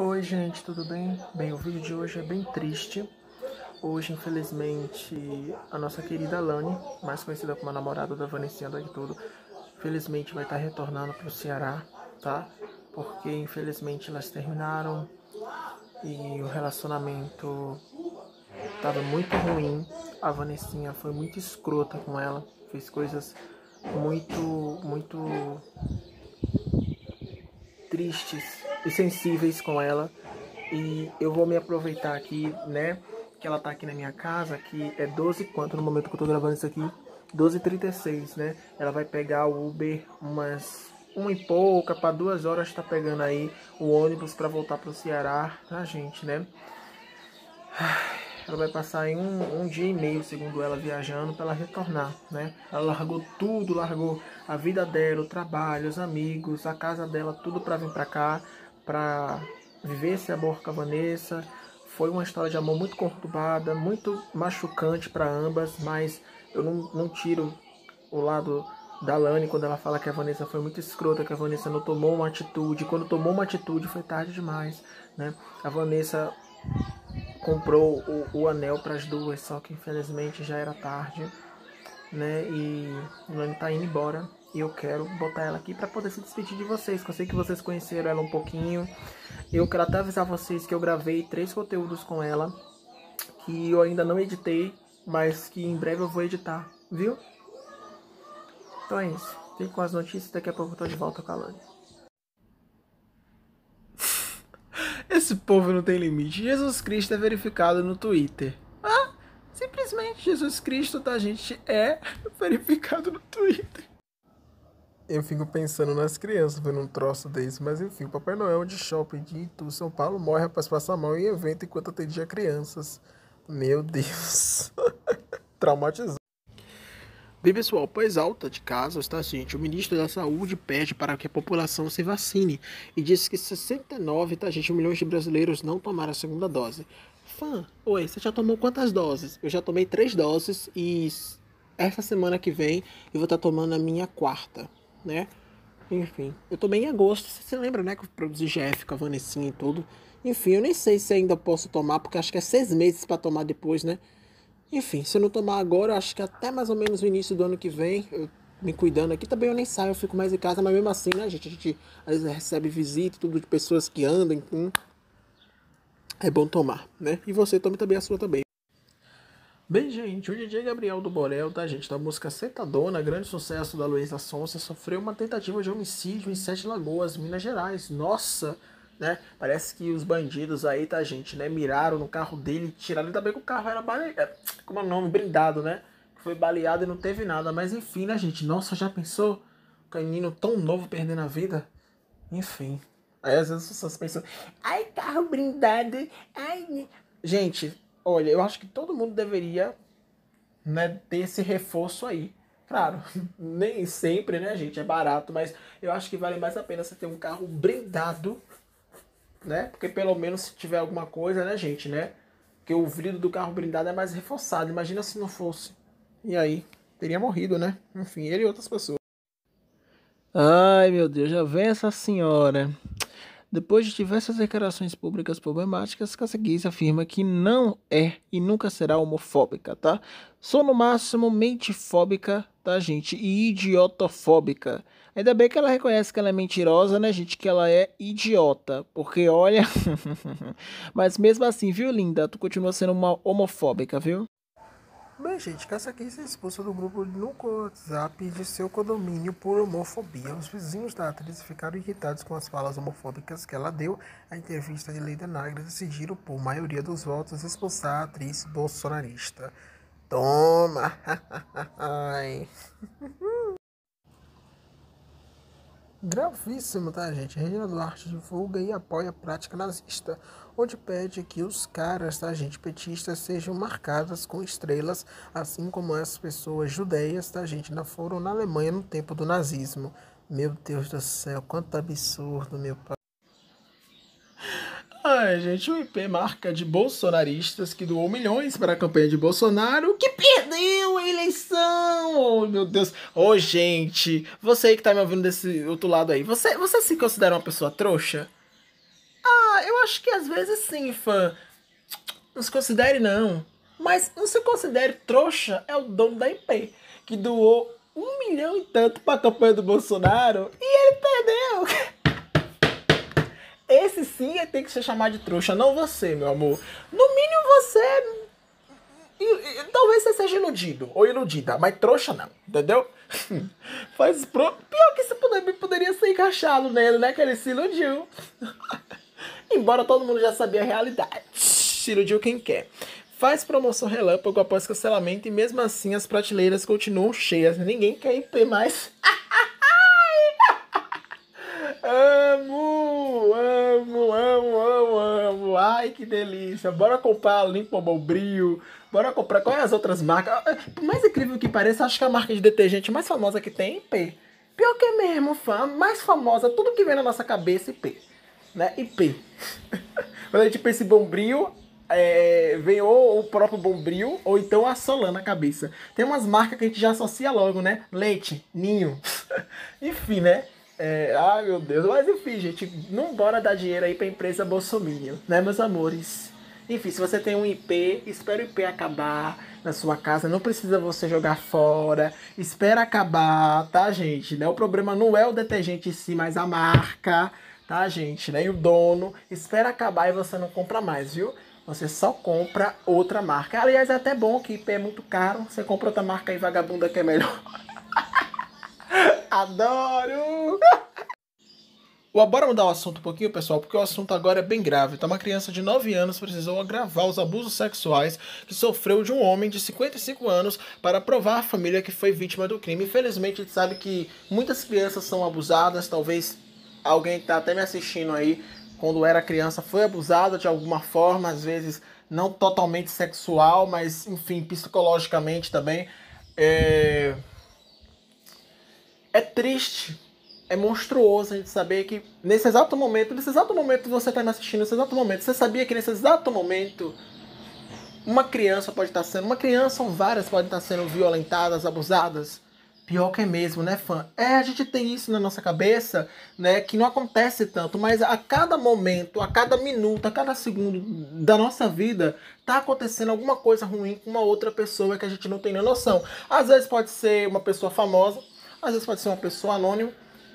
Oi gente, tudo bem? Bem, o vídeo de hoje é bem triste. Hoje, infelizmente, a nossa querida Lani, mais conhecida como a namorada da Vanessinha daqui tudo, felizmente vai estar retornando para o Ceará, tá? Porque infelizmente elas terminaram e o relacionamento estava muito ruim. A Vanessinha foi muito escrota com ela, fez coisas muito, muito tristes e sensíveis com ela. E eu vou me aproveitar aqui, né? Que ela tá aqui na minha casa, que é 12 quanto no momento que eu tô gravando isso aqui? 12h36, né? Ela vai pegar o Uber umas uma e pouca para duas horas tá pegando aí o ônibus para voltar pro Ceará, tá gente, né? Ela vai passar aí um, um dia e meio, segundo ela, viajando para ela retornar, né? Ela largou tudo, largou a vida dela, o trabalho, os amigos, a casa dela, tudo para vir para cá, para viver esse amor com a Vanessa. Foi uma história de amor muito conturbada, muito machucante para ambas, mas eu não, não tiro o lado da Lani quando ela fala que a Vanessa foi muito escrota, que a Vanessa não tomou uma atitude. Quando tomou uma atitude foi tarde demais, né? A Vanessa comprou o, o anel para as duas, só que infelizmente já era tarde, né? E Lani tá indo embora eu quero botar ela aqui para poder se despedir de vocês, eu sei que vocês conheceram ela um pouquinho. Eu quero até avisar vocês que eu gravei três conteúdos com ela, que eu ainda não editei, mas que em breve eu vou editar, viu? Então é isso. Fique com as notícias, daqui a pouco eu tô de volta com a Lani. Esse povo não tem limite. Jesus Cristo é verificado no Twitter. Ah, simplesmente Jesus Cristo, tá, gente? É verificado no Twitter. Eu fico pensando nas crianças vendo um troço desse, mas enfim, o Papai Noel de shopping de Itu, São Paulo, morre após passar mal em evento enquanto atendia crianças. Meu Deus. Traumatizado. Bem, pessoal, após alta de casos, tá, gente? O ministro da Saúde pede para que a população se vacine e diz que 69, tá, gente, milhões de brasileiros não tomaram a segunda dose. Fã, oi, você já tomou quantas doses? Eu já tomei três doses e essa semana que vem eu vou estar tomando a minha quarta, né? Enfim, eu tomei em agosto, você lembra, né, que eu produzi GF com a Vanessinha e tudo. Enfim, eu nem sei se ainda posso tomar, porque acho que é seis meses para tomar depois, né? Enfim, se eu não tomar agora, acho que até mais ou menos o início do ano que vem, eu me cuidando aqui, também eu nem saio, eu fico mais em casa, mas mesmo assim, né, gente? A gente às vezes recebe visita, tudo de pessoas que andam, então é bom tomar, né? E você tome também a sua também. Bem, gente, o DJ Gabriel do Borel, tá, gente? Da música Sentadona, grande sucesso da Luísa Sonsa, sofreu uma tentativa de homicídio em Sete Lagoas, Minas Gerais. Nossa! né? Parece que os bandidos aí, tá, gente, né? Miraram no carro dele, tiraram. Ainda bem que o carro era baleado. É, como é o nome? Brindado, né? Foi baleado e não teve nada. Mas enfim, né, gente? Nossa, já pensou? Um canino tão novo perdendo a vida? Enfim. Aí às vezes as pessoas pensam, ai, carro brindado, ai. Gente, olha, eu acho que todo mundo deveria né, ter esse reforço aí. Claro, nem sempre, né, gente, é barato, mas eu acho que vale mais a pena você ter um carro brindado né? Porque pelo menos se tiver alguma coisa, né, gente, né? Porque o vidro do carro blindado é mais reforçado. Imagina se não fosse. E aí? Teria morrido, né? Enfim, ele e outras pessoas. Ai, meu Deus, já vem essa senhora. Depois de diversas declarações públicas problemáticas, Casaguis afirma que não é e nunca será homofóbica, tá? Sou no máximo mentifóbica, tá, gente? E idiotofóbica. Ainda bem que ela reconhece que ela é mentirosa, né, gente? Que ela é idiota. Porque, olha. Mas mesmo assim, viu, linda? Tu continua sendo uma homofóbica, viu? Bem, gente, Cássia aqui se expulsa do grupo no WhatsApp de seu condomínio por homofobia. Os vizinhos da atriz ficaram irritados com as falas homofóbicas que ela deu. A entrevista de Leida Nagra decidiram, por maioria dos votos, expulsar a atriz bolsonarista. Toma! Gravíssimo, tá, gente? Regina Duarte divulga e apoia a prática nazista, onde pede que os caras, tá, gente, petistas sejam marcadas com estrelas, assim como as pessoas judeias, tá, gente, na foram na Alemanha no tempo do nazismo. Meu Deus do céu, quanto absurdo, meu pai. Ai, gente, o IP marca de bolsonaristas que doou milhões para a campanha de Bolsonaro, que perdeu a eleição. Oh, meu Deus. Ô, oh, gente, você aí que tá me ouvindo desse outro lado aí, você, você se considera uma pessoa trouxa? Ah, eu acho que às vezes sim, fã. Não se considere não. Mas não se considere trouxa é o dono da IP, que doou um milhão e tanto pra campanha do Bolsonaro e ele perdeu. Esse sim é tem que ser chamado de trouxa, não você, meu amor. No mínimo você. E, talvez você seja iludido ou iludida, mas trouxa não, entendeu? Faz pro... Pior que você poderia, poderia ser encaixado nele, né? Que ele se iludiu. Embora todo mundo já sabia a realidade. Se iludiu quem quer. Faz promoção relâmpago após cancelamento e mesmo assim as prateleiras continuam cheias. Ninguém quer IP mais. amo, amo, amo, amo, amo. Ai, que delícia. Bora comprar Limpa Brilho. Bora comprar. Qual é as outras marcas? Por mais incrível que pareça, acho que a marca de detergente mais famosa que tem é IP. Pior que é mesmo, fã. Mais famosa, tudo que vem na nossa cabeça, IP. Né? IP. Quando a gente pensa em Bombril, é, vem ou o próprio Bombril ou então a Solana na cabeça. Tem umas marcas que a gente já associa logo, né? Leite, ninho. enfim, né? É, ai meu Deus, mas enfim, gente, não bora dar dinheiro aí pra empresa Bolsominion, né, meus amores? Enfim, se você tem um IP, espera o IP acabar na sua casa, não precisa você jogar fora, espera acabar, tá, gente? Né? O problema não é o detergente em si, mas a marca, tá, gente? Né? E o dono, espera acabar e você não compra mais, viu? Você só compra outra marca. Aliás, é até bom que IP é muito caro. Você compra outra marca aí vagabunda que é melhor. Adoro! Bora mudar o assunto um pouquinho, pessoal, porque o assunto agora é bem grave. Então, uma criança de 9 anos precisou agravar os abusos sexuais que sofreu de um homem de 55 anos para provar à família que foi vítima do crime. Infelizmente, a gente sabe que muitas crianças são abusadas. Talvez alguém que está até me assistindo aí quando era criança foi abusada de alguma forma, às vezes não totalmente sexual, mas enfim, psicologicamente também. É, é triste, é monstruoso a gente saber que nesse exato momento, nesse exato momento você está me assistindo, nesse exato momento, você sabia que nesse exato momento uma criança pode estar sendo, uma criança ou várias podem estar sendo violentadas, abusadas? Pior que é mesmo, né, fã? É, a gente tem isso na nossa cabeça, né, que não acontece tanto, mas a cada momento, a cada minuto, a cada segundo da nossa vida, tá acontecendo alguma coisa ruim com uma outra pessoa que a gente não tem nem noção. Às vezes pode ser uma pessoa famosa, às vezes pode ser uma pessoa anônima,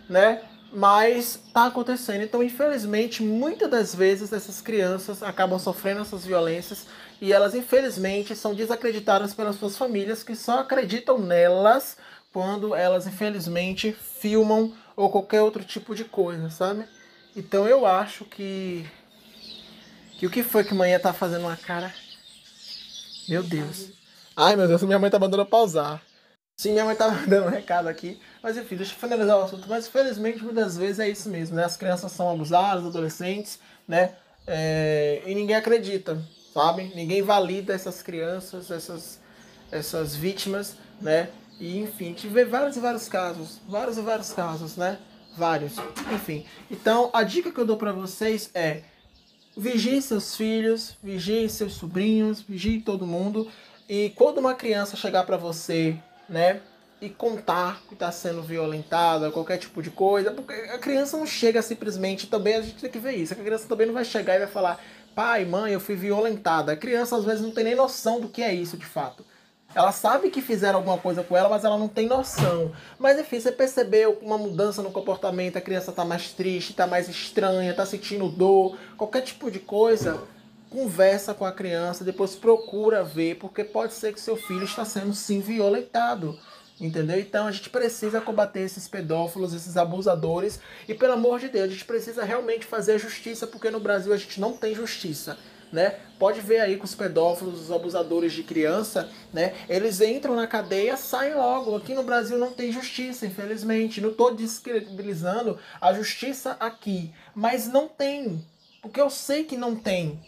né? Mas tá acontecendo. Então, infelizmente, muitas das vezes essas crianças acabam sofrendo essas violências e elas, infelizmente, são desacreditadas pelas suas famílias que só acreditam nelas quando elas infelizmente filmam ou qualquer outro tipo de coisa, sabe? Então eu acho que que o que foi que manhã tá fazendo uma cara? Meu Deus. Ai meu Deus, minha mãe tá mandando pausar. Sim, minha mãe tá dando um recado aqui. Mas enfim, deixa eu finalizar o assunto. Mas felizmente muitas vezes é isso mesmo, né? As crianças são abusadas, adolescentes, né? É... e ninguém acredita, sabe? Ninguém valida essas crianças, essas, essas vítimas, né? E enfim, a gente vê vários e vários casos, vários e vários casos, né? Vários. Enfim. Então, a dica que eu dou para vocês é: vigiem seus filhos, vigiem seus sobrinhos, vigiem todo mundo. E quando uma criança chegar para você, né, e contar que está sendo violentada, qualquer tipo de coisa, porque a criança não chega simplesmente, também a gente tem que ver isso, a criança também não vai chegar e vai falar, pai, mãe, eu fui violentada. A criança às vezes não tem nem noção do que é isso de fato. Ela sabe que fizeram alguma coisa com ela, mas ela não tem noção. Mas enfim, você percebeu uma mudança no comportamento, a criança está mais triste, está mais estranha, está sentindo dor, qualquer tipo de coisa, conversa com a criança, depois procura ver, porque pode ser que seu filho está sendo sim violentado. Entendeu? Então a gente precisa combater esses pedófilos, esses abusadores. E pelo amor de Deus, a gente precisa realmente fazer justiça, porque no Brasil a gente não tem justiça né? Pode ver aí com os pedófilos, os abusadores de criança, né? Eles entram na cadeia, saem logo. Aqui no Brasil não tem justiça, infelizmente. Não estou descredibilizando a justiça aqui, mas não tem, porque eu sei que não tem.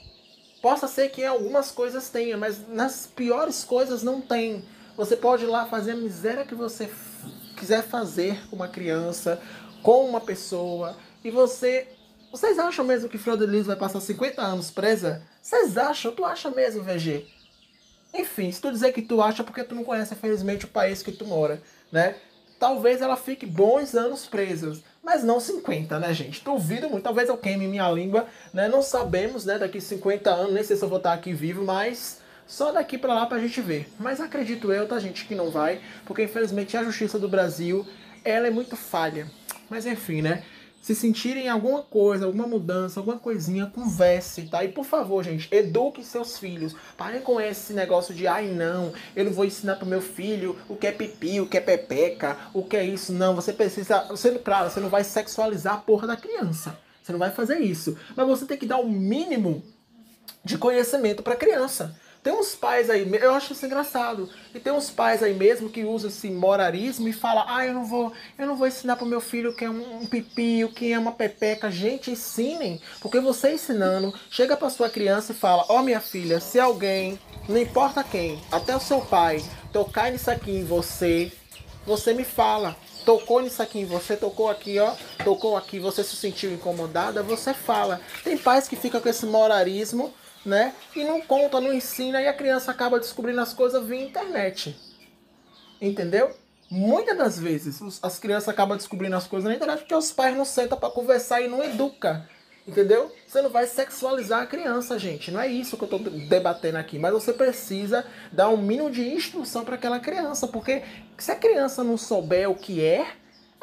Possa ser que algumas coisas tenha, mas nas piores coisas não tem. Você pode ir lá fazer a miséria que você quiser fazer com uma criança, com uma pessoa, e você vocês acham mesmo que Flor de Lis vai passar 50 anos presa? Vocês acham? Tu acha mesmo, VG? Enfim, se tu dizer que tu acha, porque tu não conhece, infelizmente, o país que tu mora, né? Talvez ela fique bons anos presa. Mas não 50, né, gente? Duvido muito, talvez eu queime minha língua, né? Não sabemos, né, daqui 50 anos, nem sei se eu vou estar aqui vivo, mas só daqui para lá pra gente ver. Mas acredito eu, tá, gente, que não vai, porque infelizmente a justiça do Brasil, ela é muito falha. Mas enfim, né? Se sentirem alguma coisa, alguma mudança, alguma coisinha, converse, tá? E por favor, gente, eduque seus filhos. Parem com esse negócio de, ai não, eu não vou ensinar pro meu filho o que é pipi, o que é pepeca, o que é isso. Não, você precisa. Você, claro, você não vai sexualizar a porra da criança. Você não vai fazer isso. Mas você tem que dar o um mínimo de conhecimento pra criança. Tem uns pais aí, eu acho isso engraçado. E tem uns pais aí mesmo que usam esse morarismo e falam: "Ah, eu não vou, eu não vou ensinar pro meu filho que é um, um pipi, o que é uma pepeca". Gente, ensinem, porque você ensinando, chega para sua criança e fala: "Ó, oh, minha filha, se alguém, não importa quem, até o seu pai, tocar nisso aqui em você, você me fala. Tocou nisso aqui em você, tocou aqui, ó, tocou aqui, você se sentiu incomodada, você fala. Tem pais que ficam com esse morarismo né? E não conta, não ensina e a criança acaba descobrindo as coisas via internet. Entendeu? Muitas das vezes as crianças acabam descobrindo as coisas na internet porque os pais não sentam para conversar e não educa. Entendeu? Você não vai sexualizar a criança, gente. Não é isso que eu estou debatendo aqui. Mas você precisa dar um mínimo de instrução para aquela criança. Porque se a criança não souber o que é,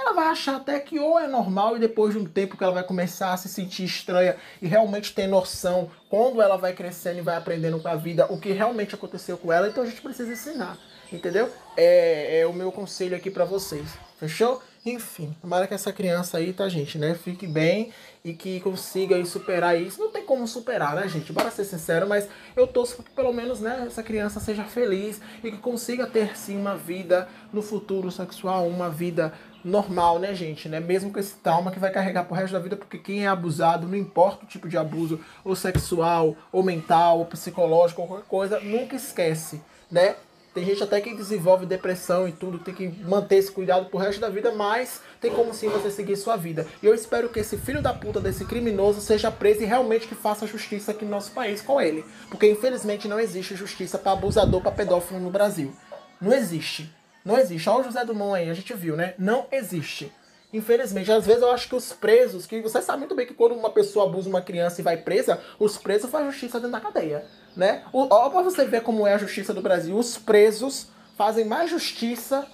ela vai achar até que ou é normal e depois de um tempo que ela vai começar a se sentir estranha e realmente ter noção quando ela vai crescendo e vai aprendendo com a vida o que realmente aconteceu com ela, então a gente precisa ensinar, entendeu? É, é o meu conselho aqui para vocês, fechou? Enfim, tomara que essa criança aí, tá, gente, né, fique bem e que consiga aí superar isso. Não tem como superar, né, gente? Bora ser sincero, mas eu torço que pelo menos, né, essa criança seja feliz e que consiga ter, sim, uma vida no futuro sexual, uma vida normal, né, gente? Né? Mesmo com esse trauma que vai carregar pro resto da vida, porque quem é abusado, não importa o tipo de abuso, ou sexual, ou mental, ou psicológico, ou qualquer coisa, nunca esquece, né? Tem gente até que desenvolve depressão e tudo, tem que manter esse cuidado pro resto da vida, mas tem como sim você seguir sua vida. E eu espero que esse filho da puta desse criminoso seja preso e realmente que faça justiça aqui no nosso país com ele. Porque infelizmente não existe justiça para abusador, para pedófilo no Brasil. Não existe. Não existe. Olha o José Dumont aí, a gente viu, né? Não existe. Infelizmente, às vezes eu acho que os presos, que você sabe muito bem que quando uma pessoa abusa uma criança e vai presa, os presos fazem justiça dentro da cadeia, né? Olha pra você ver como é a justiça do Brasil. Os presos fazem mais justiça,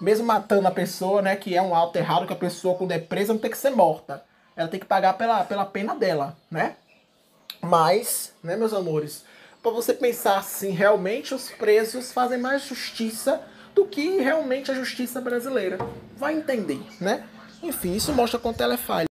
mesmo matando a pessoa, né? Que é um alto errado, que a pessoa quando é presa não tem que ser morta. Ela tem que pagar pela, pela pena dela, né? Mas, né, meus amores, para você pensar assim, realmente os presos fazem mais justiça do que realmente a justiça brasileira. Vai entender, né? Enfim, isso mostra quanto ela é falha.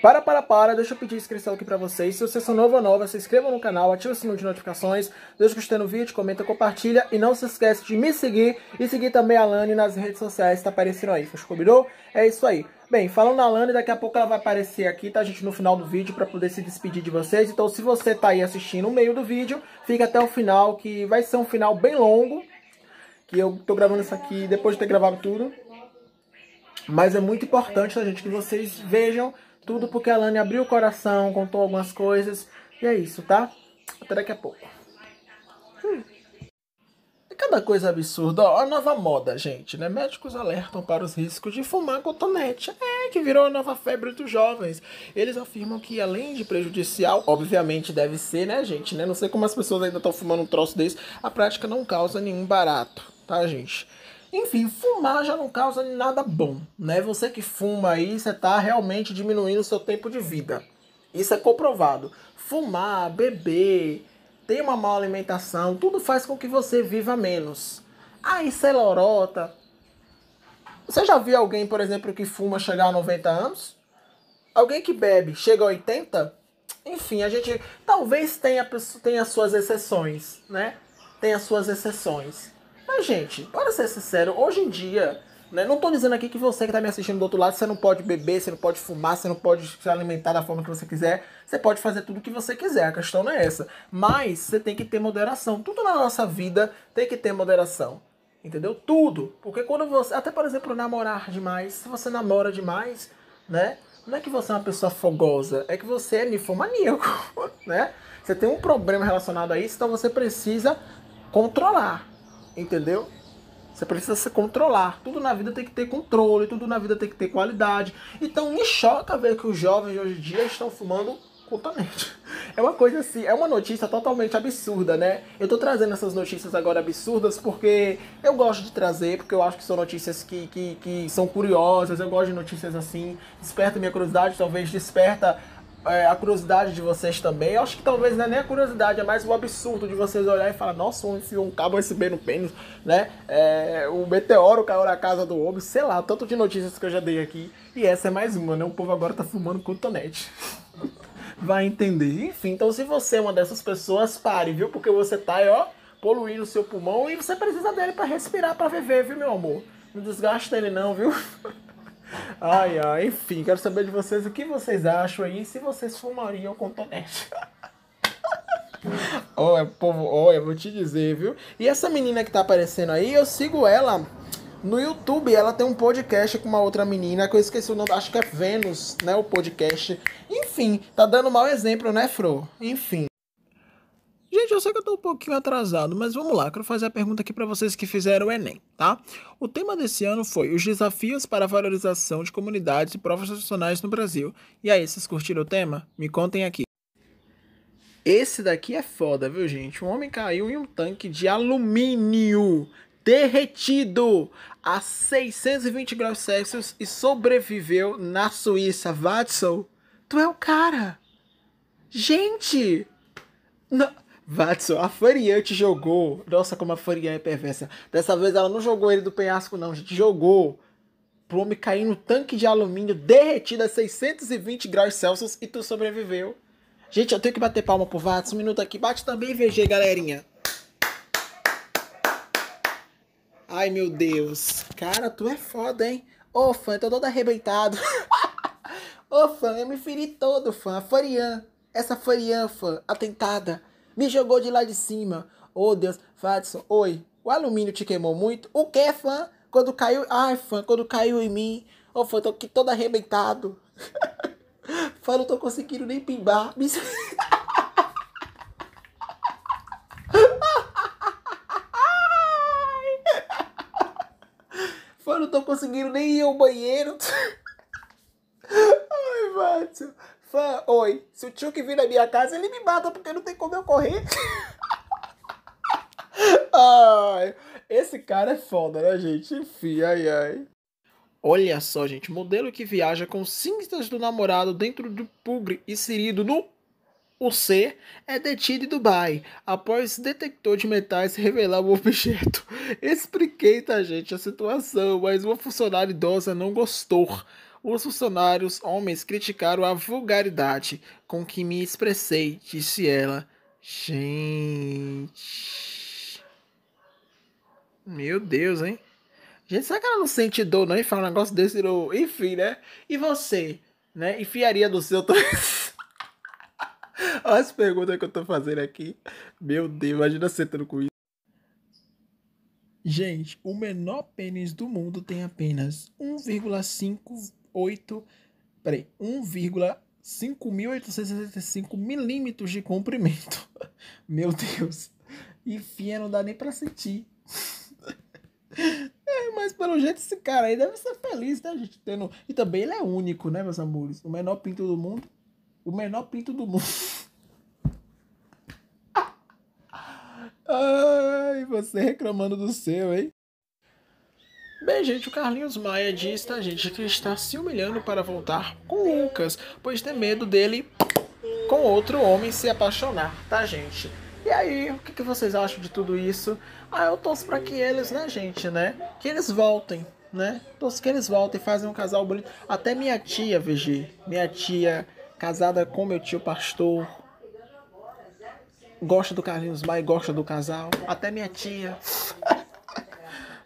Para, para, para, deixa eu pedir inscrição aqui pra vocês. Se você é novo ou nova, se inscreva no canal, ative o sininho de notificações, deixa gostei no vídeo, comenta, compartilha e não se esquece de me seguir e seguir também a Lani nas redes sociais tá aparecendo aí, fechou? Combinou? É isso aí. Bem, falando na Lani, daqui a pouco ela vai aparecer aqui, tá, gente, no final do vídeo pra poder se despedir de vocês. Então, se você tá aí assistindo no meio do vídeo, fica até o final, que vai ser um final bem longo, que eu tô gravando isso aqui depois de ter gravado tudo. Mas é muito importante, tá, gente, que vocês vejam tudo, porque a Lani abriu o coração, contou algumas coisas. E é isso, tá? Até daqui a pouco. Hum. E cada coisa absurda. Ó, a nova moda, gente, né? Médicos alertam para os riscos de fumar cotonete. É, que virou a nova febre dos jovens. Eles afirmam que, além de prejudicial, obviamente deve ser, né, gente? Né? Não sei como as pessoas ainda estão fumando um troço desse. A prática não causa nenhum barato tá, gente? Enfim, fumar já não causa nada bom, né? Você que fuma aí, você tá realmente diminuindo o seu tempo de vida. Isso é comprovado. Fumar, beber, ter uma má alimentação, tudo faz com que você viva menos. Aí, celorota. Você já viu alguém, por exemplo, que fuma chegar a 90 anos? Alguém que bebe chega a 80? Enfim, a gente talvez tenha, tenha suas exceções, né? Tenha suas exceções. Gente, para ser sincero, hoje em dia, né, não estou dizendo aqui que você que está me assistindo do outro lado, você não pode beber, você não pode fumar, você não pode se alimentar da forma que você quiser. Você pode fazer tudo o que você quiser, a questão não é essa. Mas você tem que ter moderação. Tudo na nossa vida tem que ter moderação. Entendeu? Tudo. Porque quando você. Até, por exemplo, namorar demais. Se você namora demais, né? Não é que você é uma pessoa fogosa, é que você é ninfomaníaco, né? Você tem um problema relacionado a isso, então você precisa controlar. Entendeu? Você precisa se controlar. Tudo na vida tem que ter controle, tudo na vida tem que ter qualidade. Então me choca ver que os jovens hoje em dia estão fumando cotonete. É uma coisa assim, é uma notícia totalmente absurda, né? Eu tô trazendo essas notícias agora absurdas porque eu gosto de trazer, porque eu acho que são notícias que, que, que são curiosas, eu gosto de notícias assim, desperta minha curiosidade, talvez desperta é, a curiosidade de vocês também. Eu acho que talvez não é nem a curiosidade, é mais o absurdo de vocês olhar e falar, nossa, um enfiou um cabo USB no pênis, né? É, o meteoro caiu na casa do homem, sei lá, tanto de notícias que eu já dei aqui. E essa é mais uma, né? O povo agora tá fumando cotonete. Vai entender. Enfim, então se você é uma dessas pessoas, pare, viu? Porque você tá aí, ó, poluindo o seu pulmão e você precisa dele para respirar, para viver, viu, meu amor? Não desgasta ele não, viu? Ai, ai, enfim, quero saber de vocês o que vocês acham aí, se vocês fumariam com tonete. Olha, povo, olha, vou te dizer, viu? E essa menina que tá aparecendo aí, eu sigo ela no YouTube. Ela tem um podcast com uma outra menina, que eu esqueci o nome, acho que é Vênus, né? O podcast. Enfim, tá dando mau exemplo, né, Fro? Enfim. Gente, eu sei que eu tô um pouquinho atrasado, mas vamos lá, quero fazer a pergunta aqui para vocês que fizeram o Enem, tá? O tema desse ano foi os desafios para a valorização de comunidades e provas profissionais no Brasil. E aí, vocês curtiram o tema? Me contem aqui. Esse daqui é foda, viu, gente? Um homem caiu em um tanque de alumínio derretido a 620 graus Celsius e sobreviveu na Suíça. Watson, tu é o cara. Gente! Não. Watson, a Fariante jogou. Nossa, como a Fariante é perversa. Dessa vez ela não jogou ele do penhasco, não, gente. Jogou pro homem cair no tanque de alumínio derretido a 620 graus Celsius e tu sobreviveu. Gente, eu tenho que bater palma pro Watson. Um minuto aqui. Bate também, VG, galerinha. Ai, meu Deus. Cara, tu é foda, hein? Ô, fã, eu tô todo arrebentado. Ô, fã, eu me feri todo, fã. A Farian. Essa Farian, fã, atentada me jogou de lá de cima. Oh, Deus. Fadson, oi. O alumínio te queimou muito? O que, fã? Quando caiu. Ai, fã, quando caiu em mim. Ô, oh, fã, tô aqui todo arrebentado. fã, não tô conseguindo nem pimbar. Me... fã, não tô conseguindo nem ir ao banheiro. Ai, Watson. Fã, oi. Se o que vir na minha casa, ele me mata porque não tem como eu correr. ai, esse cara é foda, né, gente? Enfim, ai, ai. Olha só, gente. Modelo que viaja com cinzas do namorado dentro do pugre inserido no o C é detido em Dubai após detector de metais revelar o objeto. Expliquei, tá, gente, a situação, mas uma funcionária idosa não gostou. Os funcionários homens criticaram a vulgaridade com que me expressei, disse ela. Gente. Meu Deus, hein? Gente, será que ela não sente dor não e fala um negócio desse? Não? Enfim, né? E você, né? Enfiaria no seu... Olha as perguntas que eu tô fazendo aqui. Meu Deus, imagina sentando com isso. Gente, o menor pênis do mundo tem apenas 1,5 8, peraí, 1,5865 milímetros de comprimento. Meu Deus. Enfim, não dá nem pra sentir. É, mas pelo jeito esse cara aí deve ser feliz, né, gente? Tendo... E também ele é único, né, meus amores? O menor pinto do mundo. O menor pinto do mundo. Ai, você reclamando do seu, hein? Bem, gente, o Carlinhos Maia diz, tá, gente, que está se humilhando para voltar com Lucas, pois tem medo dele com outro homem se apaixonar, tá, gente? E aí, o que, que vocês acham de tudo isso? Ah, eu torço para que eles, né, gente, né? Que eles voltem, né? Torço que eles voltem e fazem um casal bonito. Até minha tia, VG, minha tia, casada com meu tio pastor, gosta do Carlinhos Maia, gosta do casal. Até minha tia.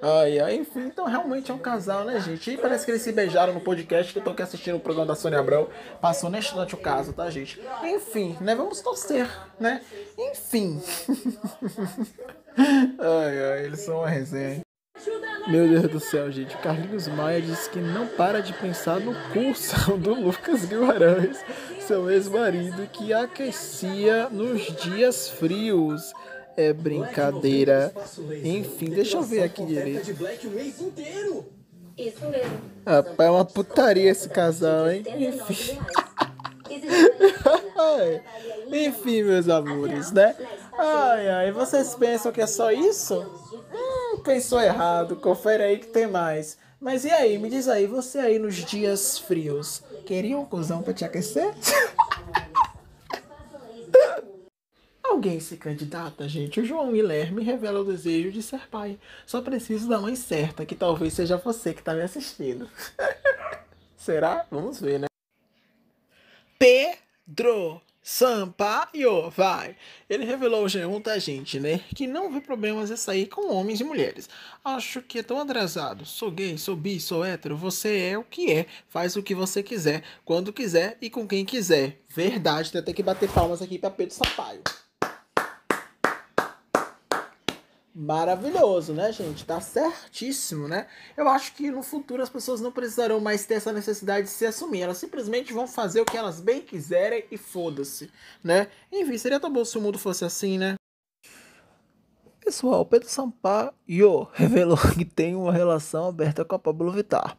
Ai, ai, enfim, então realmente é um casal, né, gente? E parece que eles se beijaram no podcast que eu tô aqui assistindo o programa da Sônia Abrão. Passou neste instante o caso, tá, gente? Enfim, né? Vamos torcer, né? Enfim. ai, ai, eles são uma resenha. Meu Deus do céu, gente. Carlinhos Maia disse que não para de pensar no curso do Lucas Guimarães, seu ex-marido, que aquecia nos dias frios. É brincadeira. Enfim, deixa eu ver aqui direito. Isso mesmo. Rapaz, é uma putaria esse casal, hein? Enfim. Enfim, meus amores, né? Ai, ai, vocês pensam que é só isso? Hum, pensou errado. Confere aí que tem mais. Mas e aí, me diz aí, você aí nos dias frios, queria um cuzão pra te aquecer? Alguém se candidata, gente. O João Guilherme revela o desejo de ser pai. Só preciso da mãe certa, que talvez seja você que tá me assistindo. Será? Vamos ver, né? Pedro Sampaio, vai. Ele revelou hoje muita gente, né? Que não vê problemas em sair com homens e mulheres. Acho que é tão atrasado. Sou gay, sou bi, sou hétero. Você é o que é. Faz o que você quiser, quando quiser e com quem quiser. Verdade, tem que bater palmas aqui pra Pedro Sampaio. Maravilhoso, né, gente? Tá certíssimo, né? Eu acho que no futuro as pessoas não precisarão mais ter essa necessidade de se assumir. Elas simplesmente vão fazer o que elas bem quiserem e foda-se, né? Enfim, seria tão bom se o mundo fosse assim, né? Pessoal, Pedro Sampaio revelou que tem uma relação aberta com a Pablo Vittar.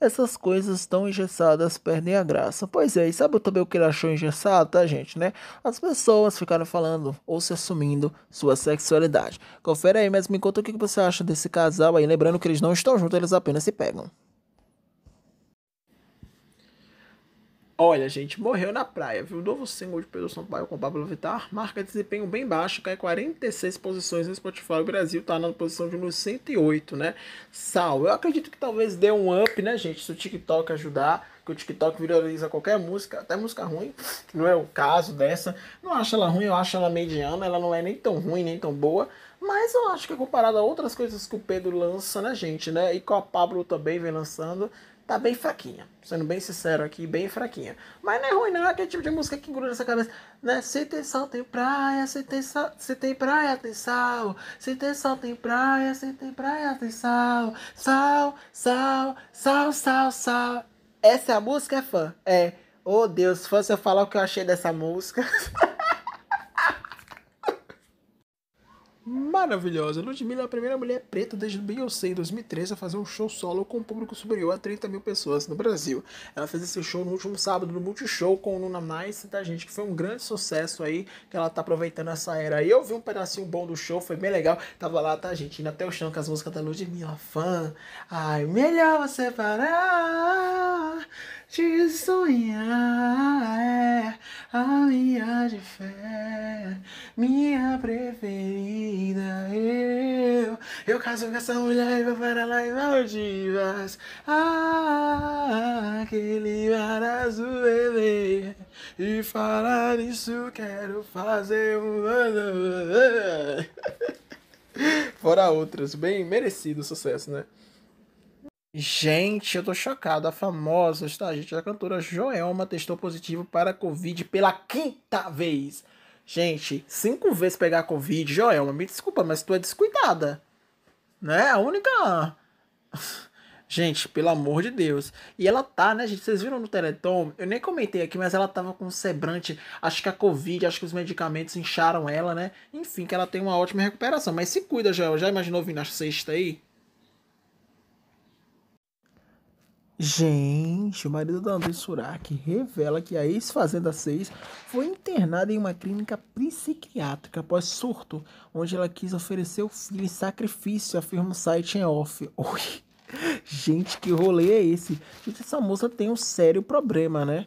Essas coisas tão engessadas perdem a graça. Pois é, e sabe também o que ele achou engessado, tá, gente, né? As pessoas ficaram falando ou se assumindo sua sexualidade. Confere aí, mas me conta o que você acha desse casal aí. Lembrando que eles não estão juntos, eles apenas se pegam. Olha, gente, morreu na praia, viu? O novo single de Pedro Sampaio com Pablo Vittar marca desempenho bem baixo, cai 46 posições no Spotify. O Brasil tá na posição de número 108, né? Sal, eu acredito que talvez dê um up, né, gente? Se o TikTok ajudar, que o TikTok viraliza qualquer música, até música ruim, que não é o caso dessa. Não acho ela ruim, eu acho ela mediana, ela não é nem tão ruim, nem tão boa. Mas eu acho que comparado a outras coisas que o Pedro lança, né, gente, né? E com a Pablo também vem lançando, tá bem fraquinha. Sendo bem sincero aqui, bem fraquinha. Mas não é ruim, não. É aquele tipo de música que gruda nessa cabeça. Né? Se tem sol, tem praia. Se tem, sal, se tem praia, tem sal. Se tem sol, tem praia. Se tem praia, tem sal. Sal, sal, sal, sal, sal. Essa é a música, é fã? É. Oh, Deus, se fosse eu falar o que eu achei dessa música. maravilhosa. Ludmilla é a primeira mulher preta desde Beyoncé em 2013 a fazer um show solo com um público superior a 30 mil pessoas no Brasil. Ela fez esse show no último sábado no Multishow com o Nuna Mais, tá, gente? Que foi um grande sucesso aí, que ela tá aproveitando essa era aí. Eu vi um pedacinho bom do show, foi bem legal. Tava lá, tá, gente? Indo até o chão com as músicas da Ludmilla, fã. Ai, melhor você parar de sonhar é a minha de fé, minha preferida. Eu, eu caso com essa mulher e vou para lá em Maldivas. Ah, aquele mar azul bebê. E falar isso, quero fazer um. Fora outras, bem merecido sucesso, né? Gente, eu tô chocado. A famosa, tá, gente? A cantora Joelma testou positivo para Covid pela quinta vez. Gente, cinco vezes pegar Covid. Joelma, me desculpa, mas tu é descuidada. Né? A única. Gente, pelo amor de Deus. E ela tá, né, gente? Vocês viram no Teleton? Eu nem comentei aqui, mas ela tava com sebrante. Acho que a Covid, acho que os medicamentos incharam ela, né? Enfim, que ela tem uma ótima recuperação. Mas se cuida, Joel. Já imaginou vir na sexta aí? Gente, o marido da André Surak revela que a ex-fazenda 6 foi internada em uma clínica psiquiátrica após surto, onde ela quis oferecer o filho em sacrifício, afirma o site em off. Oi. Gente, que rolê é esse? Gente, essa moça tem um sério problema, né?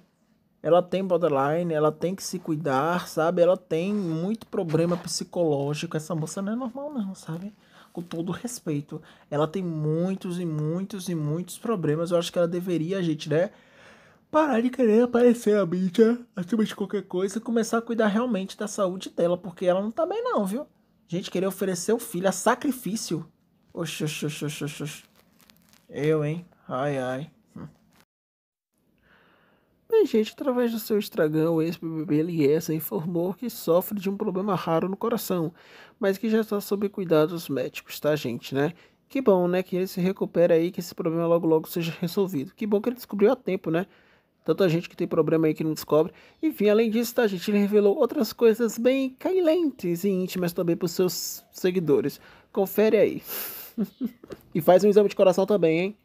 Ela tem borderline, ela tem que se cuidar, sabe? Ela tem muito problema psicológico. Essa moça não é normal, não, sabe? Com todo respeito. Ela tem muitos e muitos e muitos problemas. Eu acho que ela deveria, gente, né? Parar de querer aparecer a mídia acima de qualquer coisa e começar a cuidar realmente da saúde dela, porque ela não tá bem, não, viu? Gente, querer oferecer o filho a sacrifício. Oxi, oxi, oxi, oxi, oxi. Eu, hein? Ai, ai. Bem, gente, através do seu estragão, o ex-BBB Liesa informou que sofre de um problema raro no coração, mas que já está sob cuidados médicos, tá, gente, né? Que bom, né, que ele se recupera aí, que esse problema logo logo seja resolvido. Que bom que ele descobriu a tempo, né? Tanta gente que tem problema aí que não descobre. Enfim, além disso, tá, gente? Ele revelou outras coisas bem cailentes e íntimas também para os seus seguidores. Confere aí. e faz um exame de coração também, hein?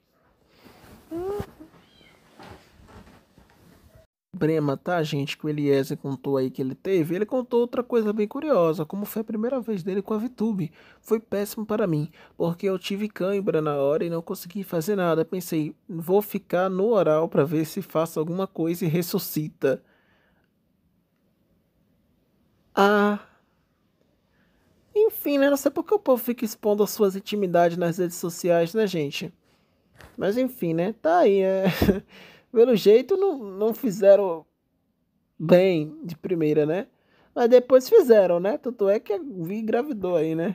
Brema, tá, gente, que o Eliezer contou aí que ele teve, ele contou outra coisa bem curiosa, como foi a primeira vez dele com a VTube. Foi péssimo para mim, porque eu tive cãibra na hora e não consegui fazer nada. Pensei, vou ficar no oral para ver se faço alguma coisa e ressuscita. Ah. Enfim, né? Não sei porque o povo fica expondo as suas intimidades nas redes sociais, né, gente? Mas enfim, né? Tá aí, é. pelo jeito não, não fizeram bem de primeira, né? Mas depois fizeram, né? Tanto é que Vi engravidou aí, né?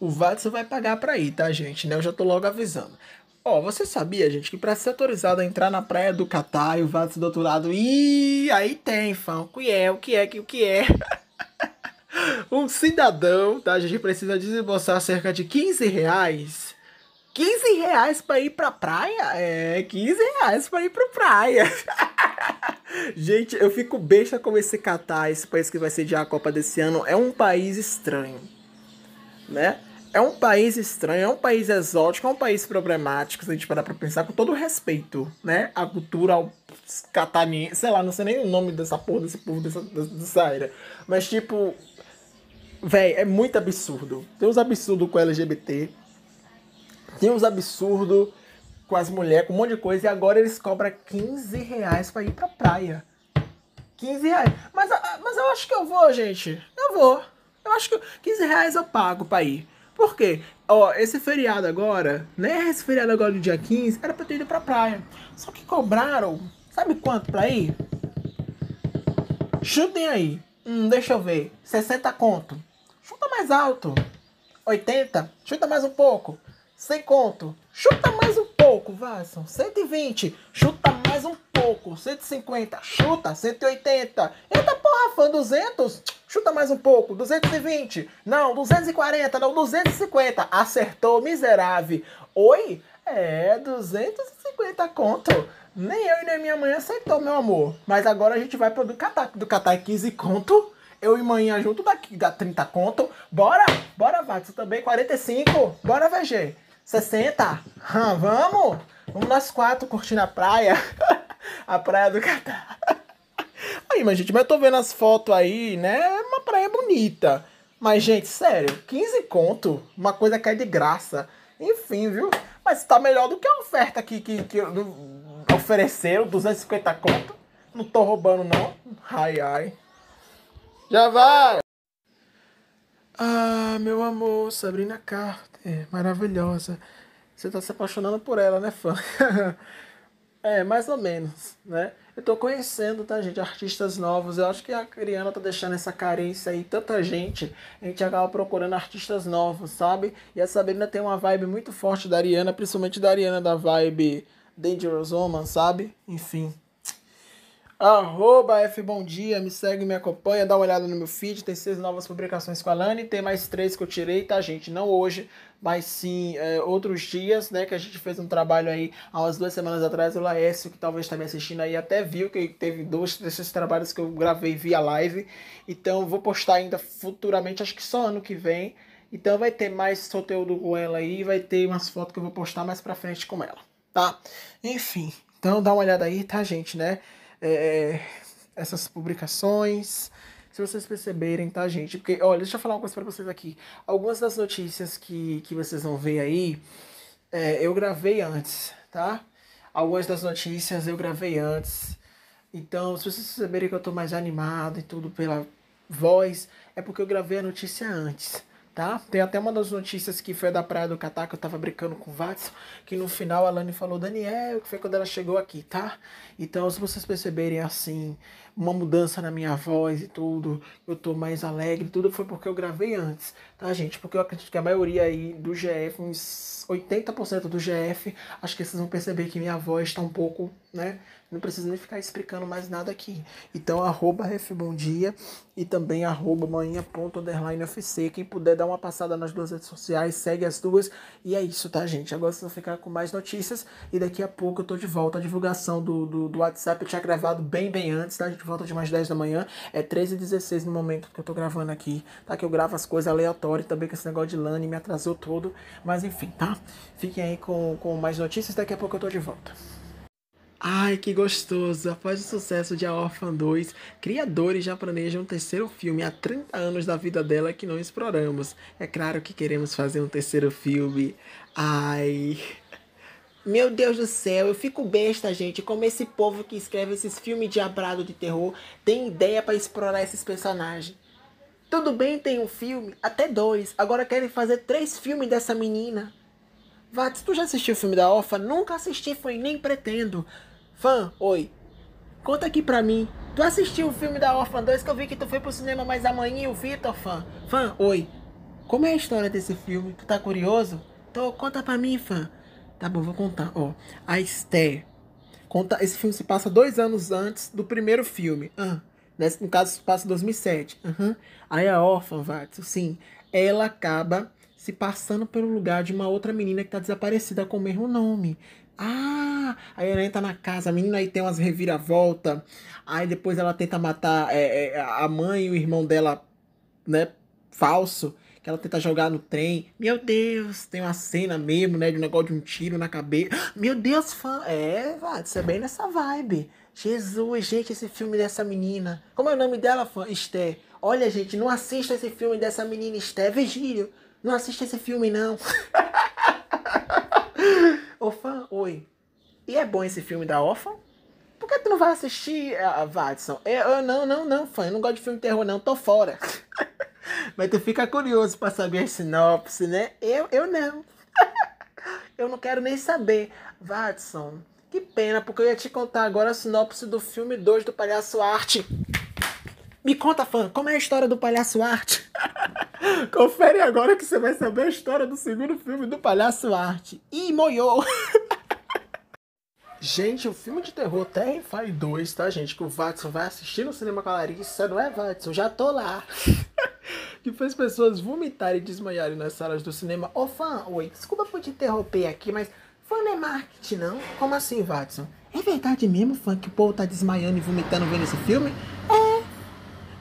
o Watson vai pagar pra ir, tá, gente? Né? Eu já tô logo avisando. Ó, oh, você sabia, gente, que pra ser autorizado a entrar na praia do Catar e o Watson do outro lado, e aí tem, fã, o que é, o que é, o que é? um cidadão, tá? A gente precisa desembolsar cerca de 15 reais 15 reais pra ir pra praia? É, 15 reais pra ir pra praia. Gente, eu fico besta como esse Catar, esse país que vai sediar a Copa desse ano, é um país estranho, né? É um país estranho, é um país exótico, é um país problemático, se a gente parar pra pensar, com todo respeito, né? A cultura cataniense, sei lá, não sei nem o nome dessa porra, desse povo, dessa, dessa área. Mas, tipo, véi, é muito absurdo. Tem uns absurdos com LGBT, tem uns absurdos com as mulheres, com um monte de coisa, e agora eles cobram 15 reais pra ir pra praia. 15 reais. Mas, ah, mas eu acho que eu vou, gente. Eu vou. Eu acho que 15 reais eu pago pra ir. Por quê? Ó, esse feriado agora, né? Esse feriado agora do dia 15, era pra ter ido pra praia. Só que cobraram, sabe quanto pra ir? Chutem aí. Hum, deixa eu ver. 60 conto. Chuta mais alto. 80. Chuta mais um pouco. Sem conto. Chuta mais um pouco, Vasson. 120. Chuta mais um pouco. 150. Chuta. 180. Eita porra, fã. 200. Chuta mais um pouco. 220. Não, 240. Não, 250. Acertou, miserável. Oi? É, 250 conto. Nem eu e nem minha mãe aceitou, meu amor. Mas agora a gente vai pro do Catar. Do Catar é 15 conto. Eu e manhã junto daqui dá 30 conto. Bora? Bora, Vax, também 45. Bora, VG. 60? Hum, vamos? Vamos nós quatro curtir a praia. a praia do Catar. Aí, mas gente, mas eu tô vendo as fotos aí, né? É uma praia bonita. Mas, gente, sério, 15 conto, uma coisa que é de graça. Enfim, viu? Mas tá melhor do que a oferta que, que, que ofereceram, 250 conto. Não tô roubando, não. Ai, ai. Já vai! Ah, meu amor, Sabrina Carter, maravilhosa. Você tá se apaixonando por ela, né, fã? é, mais ou menos, né? Eu tô conhecendo, tá, gente, artistas novos. Eu acho que a Ariana tá deixando essa carência aí, tanta gente. A gente acaba procurando artistas novos, sabe? E a Sabrina tem uma vibe muito forte da Ariana, principalmente da Ariana da vibe Dangerous Woman, sabe? Enfim. Arroba F Bom Dia, me segue, me acompanha, dá uma olhada no meu feed, tem seis novas publicações com a Lani, tem mais três que eu tirei, tá gente? Não hoje, mas sim é, outros dias, né? Que a gente fez um trabalho aí há umas duas semanas atrás, o Laércio, que talvez está me assistindo aí, até viu que teve dois desses trabalhos que eu gravei via live, então vou postar ainda futuramente, acho que só ano que vem, então vai ter mais conteúdo com ela aí, vai ter umas fotos que eu vou postar mais pra frente com ela, tá? Enfim, então dá uma olhada aí, tá gente, né? É, essas publicações. Se vocês perceberem, tá, gente? Porque, olha, deixa eu falar uma coisa pra vocês aqui. Algumas das notícias que, que vocês vão ver aí, é, eu gravei antes, tá? Algumas das notícias eu gravei antes. Então, se vocês perceberem que eu tô mais animado e tudo pela voz, é porque eu gravei a notícia antes tá? Tem até uma das notícias que foi da Praia do Catar, que eu tava brincando com o Watson, que no final a Lani falou, Daniel, que foi quando ela chegou aqui, tá? Então, se vocês perceberem assim, uma mudança na minha voz e tudo, eu tô mais alegre, tudo foi porque eu gravei antes, tá, gente? Porque eu acredito que a maioria aí do GF, uns 80% do GF, acho que vocês vão perceber que minha voz tá um pouco, né? Não preciso nem ficar explicando mais nada aqui. Então, arroba refbomdia e também arroba manhã.underlineFC. Quem puder dar uma passada nas duas redes sociais, segue as duas. E é isso, tá, gente? Agora vocês vão ficar com mais notícias. E daqui a pouco eu tô de volta. A divulgação do, do, do WhatsApp eu tinha gravado bem, bem antes, tá? Gente volta de mais 10 da manhã. É 13 e 16 no momento que eu tô gravando aqui, tá? Que eu gravo as coisas aleatórias também, com esse negócio de LAN me atrasou todo. Mas enfim, tá? Fiquem aí com, com mais notícias. Daqui a pouco eu tô de volta. Ai, que gostoso! Após o sucesso de A Orphan 2, criadores já planejam um terceiro filme há 30 anos da vida dela que não exploramos. É claro que queremos fazer um terceiro filme. Ai. Meu Deus do céu, eu fico besta, gente, como esse povo que escreve esses filmes diabrado de terror tem ideia para explorar esses personagens. Tudo bem, tem um filme, até dois, agora querem fazer três filmes dessa menina. Vats, tu já assistiu o filme da Orphan? Nunca assisti, foi nem pretendo. Fã, oi. Conta aqui pra mim. Tu assistiu o filme da Orphan 2 que eu vi que tu foi pro cinema mais amanhã, o Vitor, fã? Fã, oi. Como é a história desse filme? Tu tá curioso? Então conta pra mim, fã. Tá bom, vou contar. Ó, a Esther. Conta, esse filme se passa dois anos antes do primeiro filme. Ah, nesse, no caso, se passa em 2007. Uhum. Aí a órfã, Vatsu, sim, ela acaba se passando pelo lugar de uma outra menina que tá desaparecida com o mesmo nome. Ah, aí ela entra na casa, a menina aí tem umas reviravolta. Aí depois ela tenta matar é, é, a mãe e o irmão dela, né? Falso. Que ela tenta jogar no trem. Meu Deus, tem uma cena mesmo, né? De um negócio de um tiro na cabeça. Meu Deus, fã. É, isso é bem nessa vibe. Jesus, gente, esse filme dessa menina. Como é o nome dela, fã? Esther. Olha, gente, não assista esse filme dessa menina Esther. Vigílio. Não assista esse filme, não. Ô fã, oi. E é bom esse filme da órfã? Por que tu não vai assistir, a Watson? Eu, eu, não, não, não, fã. Eu não gosto de filme de terror, não. Tô fora. Mas tu fica curioso pra saber a sinopse, né? Eu, eu não. eu não quero nem saber. Watson, que pena, porque eu ia te contar agora a sinopse do filme 2 do Palhaço Arte. Me conta, fã, como é a história do Palhaço Arte? Confere agora que você vai saber a história do segundo filme do Palhaço Arte. Ih, moiou! Gente, o filme de terror Terrify 2, tá, gente? Que o Watson vai assistir no cinema com a Larissa, não é, Watson? Já tô lá. Que fez pessoas vomitarem e desmaiarem nas salas do cinema. Ô, fã, oi, desculpa por te interromper aqui, mas fã não é marketing, não? Como assim, Watson? É verdade mesmo, fã, que o povo tá desmaiando e vomitando vendo esse filme? É,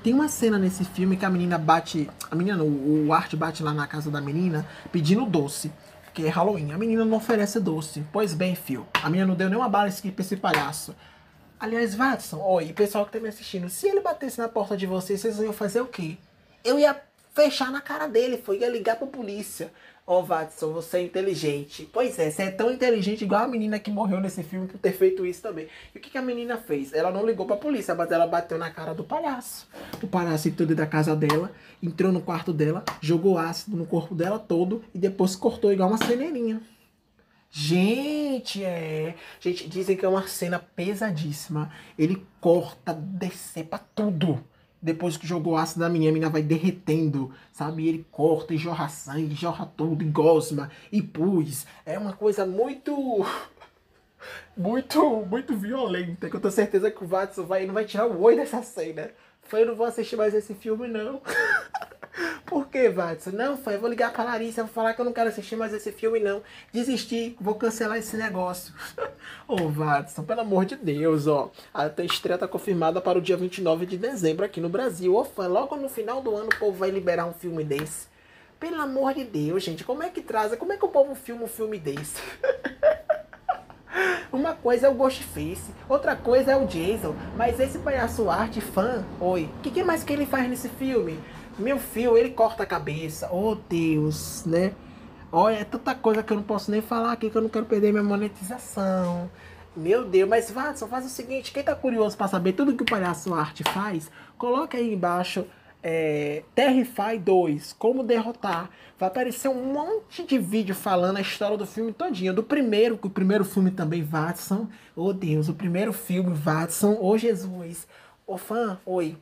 tem uma cena nesse filme que a menina bate. A menina o Art bate lá na casa da menina pedindo doce. Que é Halloween. A menina não oferece doce. Pois bem, fio. A menina não deu nenhuma bala pra esse palhaço. Aliás, Watson, oi, pessoal que tá me assistindo, se ele batesse na porta de vocês, vocês iam fazer o quê? Eu ia fechar na cara dele, foi ia ligar pra polícia. Ó, oh, Watson, você é inteligente. Pois é, você é tão inteligente igual a menina que morreu nesse filme por ter feito isso também. E o que, que a menina fez? Ela não ligou pra polícia, mas ela bateu na cara do palhaço. O palhaço entrou dentro da casa dela, entrou no quarto dela, jogou ácido no corpo dela todo e depois cortou igual uma ceneirinha. Gente, é. Gente, dizem que é uma cena pesadíssima. Ele corta, decepa tudo depois que jogou ácido na menina, a menina vai derretendo, sabe? E ele corta e jorra sangue, jorra tudo, e gosma, e pus. É uma coisa muito. Muito, muito violenta. Que eu tenho certeza que o Watson vai, não vai tirar o oi dessa cena. Foi, eu não vou assistir mais esse filme, não. Por que, Watson? Não, foi, eu vou ligar pra Larissa, vou falar que eu não quero assistir mais esse filme, não. Desisti, vou cancelar esse negócio. Ô, oh, Watson, pelo amor de Deus, ó. A estreia tá confirmada para o dia 29 de dezembro aqui no Brasil. Ô, fã, logo no final do ano o povo vai liberar um filme desse. Pelo amor de Deus, gente, como é que traz? Como é que o povo filma um filme desse? Uma coisa é o Ghostface, outra coisa é o Jason, mas esse palhaço arte fã, oi, o que, que mais que ele faz nesse filme? Meu filho, ele corta a cabeça. Oh, Deus, né? Olha, é tanta coisa que eu não posso nem falar aqui que eu não quero perder minha monetização. Meu Deus, mas Watson, faz o seguinte, quem tá curioso para saber tudo que o Palhaço Arte faz, coloca aí embaixo é, Terrify 2, como derrotar. Vai aparecer um monte de vídeo falando a história do filme todinho. Do primeiro, o primeiro filme também, Watson. Oh Deus, o primeiro filme, Watson. Oh Jesus Ô fã, oi.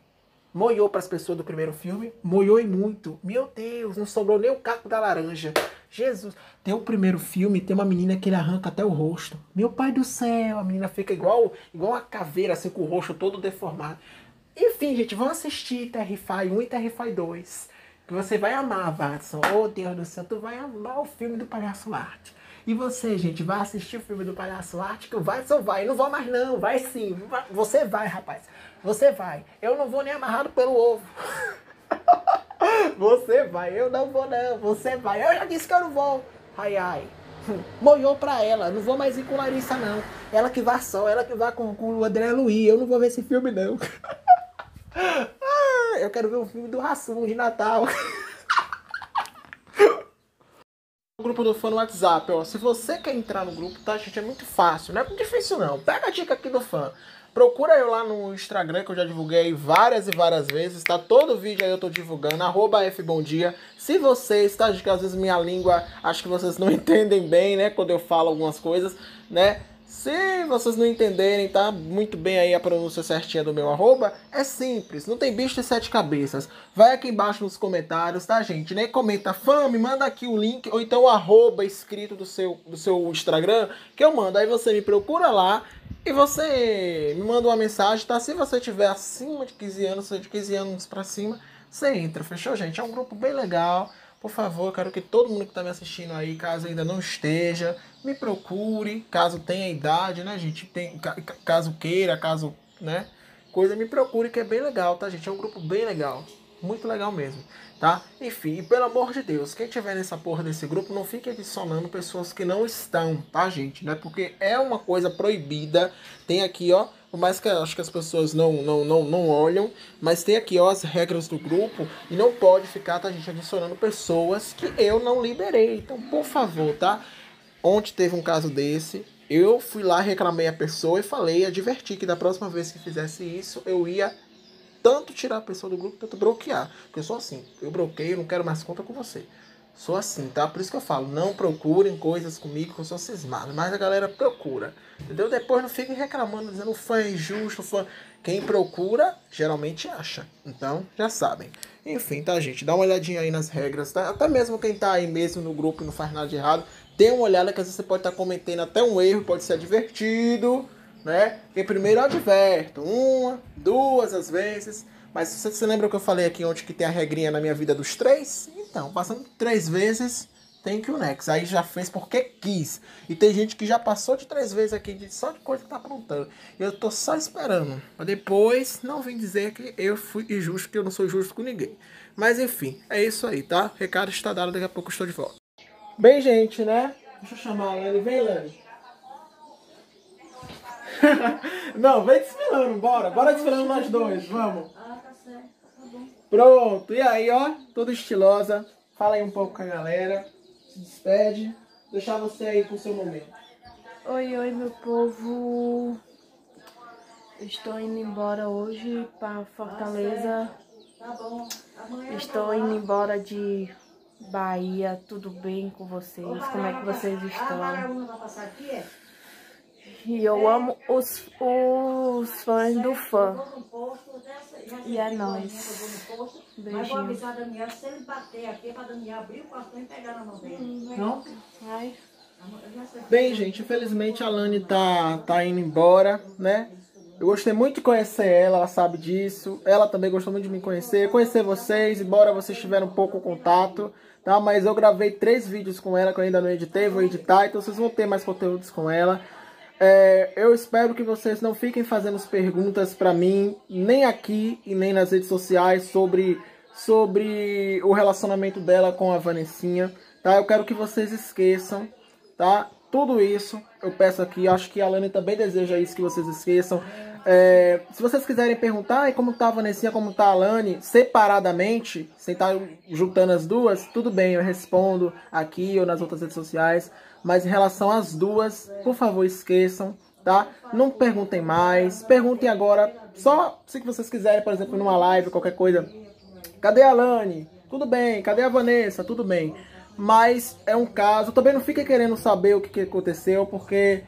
Moiou pras pessoas do primeiro filme? Moiou e muito. Meu Deus, não sobrou nem o caco da laranja. Jesus. Tem o primeiro filme, tem uma menina que ele arranca até o rosto. Meu pai do céu, a menina fica igual, igual uma caveira, assim, com o rosto todo deformado. Enfim, gente, vão assistir Terrify 1 e Terrify 2. Que você vai amar, Watson. Oh, Deus do céu, tu vai amar o filme do Palhaço Arte. E você, gente, vai assistir o filme do Palhaço Arte, que o Watson vai. Não vou mais não, vai sim. Você vai, rapaz. Você vai. Eu não vou nem amarrado pelo ovo. Você vai, eu não vou não. Você vai. Eu já disse que eu não vou. Ai, ai. Moiou pra ela. Não vou mais ir com Larissa, não. Ela que vá só, ela que vá com, com o André Luiz. Eu não vou ver esse filme, não. Ah, eu quero ver um filme do Rassum de Natal. Grupo do fã no WhatsApp, ó. Se você quer entrar no grupo, tá, gente? É muito fácil. Não é muito difícil, não. Pega a dica aqui do fã. Procura eu lá no Instagram, que eu já divulguei várias e várias vezes, tá? Todo vídeo aí eu tô divulgando, arroba fbomdia. Se vocês, tá? Que às vezes minha língua, acho que vocês não entendem bem, né? Quando eu falo algumas coisas, né? Se vocês não entenderem, tá? Muito bem aí a pronúncia certinha do meu arroba. É simples, não tem bicho de sete cabeças. Vai aqui embaixo nos comentários, tá, gente? Nem comenta, fã, me manda aqui o link, ou então o arroba escrito do seu, do seu Instagram, que eu mando. Aí você me procura lá e você me manda uma mensagem, tá? Se você tiver acima de 15 anos, de 15 anos pra cima, você entra, fechou, gente? É um grupo bem legal. Por favor, quero que todo mundo que está me assistindo aí, caso ainda não esteja, me procure, caso tenha idade, né, gente? Tem, caso queira, caso, né? Coisa, me procure que é bem legal, tá, gente? É um grupo bem legal. Muito legal mesmo, tá? Enfim, pelo amor de Deus, quem tiver nessa porra desse grupo, não fique adicionando pessoas que não estão, tá, gente? Né? Porque é uma coisa proibida. Tem aqui, ó, por mais que acho que as pessoas não, não, não, não olham, mas tem aqui ó, as regras do grupo e não pode ficar, tá, gente, adicionando pessoas que eu não liberei. Então, por favor, tá? Ontem teve um caso desse, eu fui lá, reclamei a pessoa e falei, adverti que da próxima vez que fizesse isso, eu ia tanto tirar a pessoa do grupo, tanto bloquear. Porque eu sou assim, eu bloqueio, não quero mais conta com você. Sou assim, tá? Por isso que eu falo, não procurem coisas comigo que eu sou cismado. Mas a galera procura. Entendeu? Depois não fiquem reclamando, dizendo fã é injusto, fã. Quem procura, geralmente acha. Então, já sabem. Enfim, tá, gente? Dá uma olhadinha aí nas regras, tá? Até mesmo quem tá aí mesmo no grupo e não faz nada de errado, dê uma olhada que às vezes você pode estar tá cometendo até um erro, pode ser divertido, né? Porque primeiro eu adverto, uma, duas às vezes. Mas você, você lembra que eu falei aqui ontem que tem a regrinha na minha vida dos três? Então, passando três vezes, tem que o Next. Aí já fez porque quis. E tem gente que já passou de três vezes aqui, de só de coisa que tá aprontando. Eu tô só esperando. Pra depois não vim dizer que eu fui injusto, que eu não sou justo com ninguém. Mas enfim, é isso aí, tá? Recado está dado, daqui a pouco estou de volta. Bem, gente, né? Deixa eu chamar a Lani. Vem, Lani. não, vem desfilando, bora. Bora desfilando nós dois, vamos. Pronto, e aí, ó, toda estilosa. Fala aí um pouco com a galera. Se despede. Deixar você aí com o seu momento. Oi, oi, meu povo. Estou indo embora hoje para Fortaleza. Estou indo embora de Bahia. Tudo bem com vocês? Como é que vocês estão? E eu amo os, os fãs do fã. E é nóis. Beijinho. Mas vou avisar a Daniel, se ele bater aqui, pra Daniel abrir o e pegar na mão dele. Não? Ai. Bem, gente, infelizmente a Lani tá, tá indo embora, né? Eu gostei muito de conhecer ela, ela sabe disso. Ela também gostou muito de me conhecer. Conhecer vocês, embora vocês tiveram pouco contato, tá? Mas eu gravei três vídeos com ela que eu ainda não editei, vou editar. Então vocês vão ter mais conteúdos com ela. É, eu espero que vocês não fiquem fazendo perguntas para mim, nem aqui e nem nas redes sociais, sobre, sobre o relacionamento dela com a Vanessinha, tá? Eu quero que vocês esqueçam, tá? Tudo isso eu peço aqui, acho que a Lani também deseja isso, que vocês esqueçam. É, se vocês quiserem perguntar como tá a Vanessinha, como tá a Lani, separadamente, sem estar tá juntando as duas, tudo bem, eu respondo aqui ou nas outras redes sociais. Mas em relação às duas, por favor, esqueçam, tá? Não perguntem mais. Perguntem agora, só se vocês quiserem, por exemplo, numa live, qualquer coisa. Cadê a Lani? Tudo bem. Cadê a Vanessa? Tudo bem. Mas é um caso. Também não fiquem querendo saber o que, que aconteceu, porque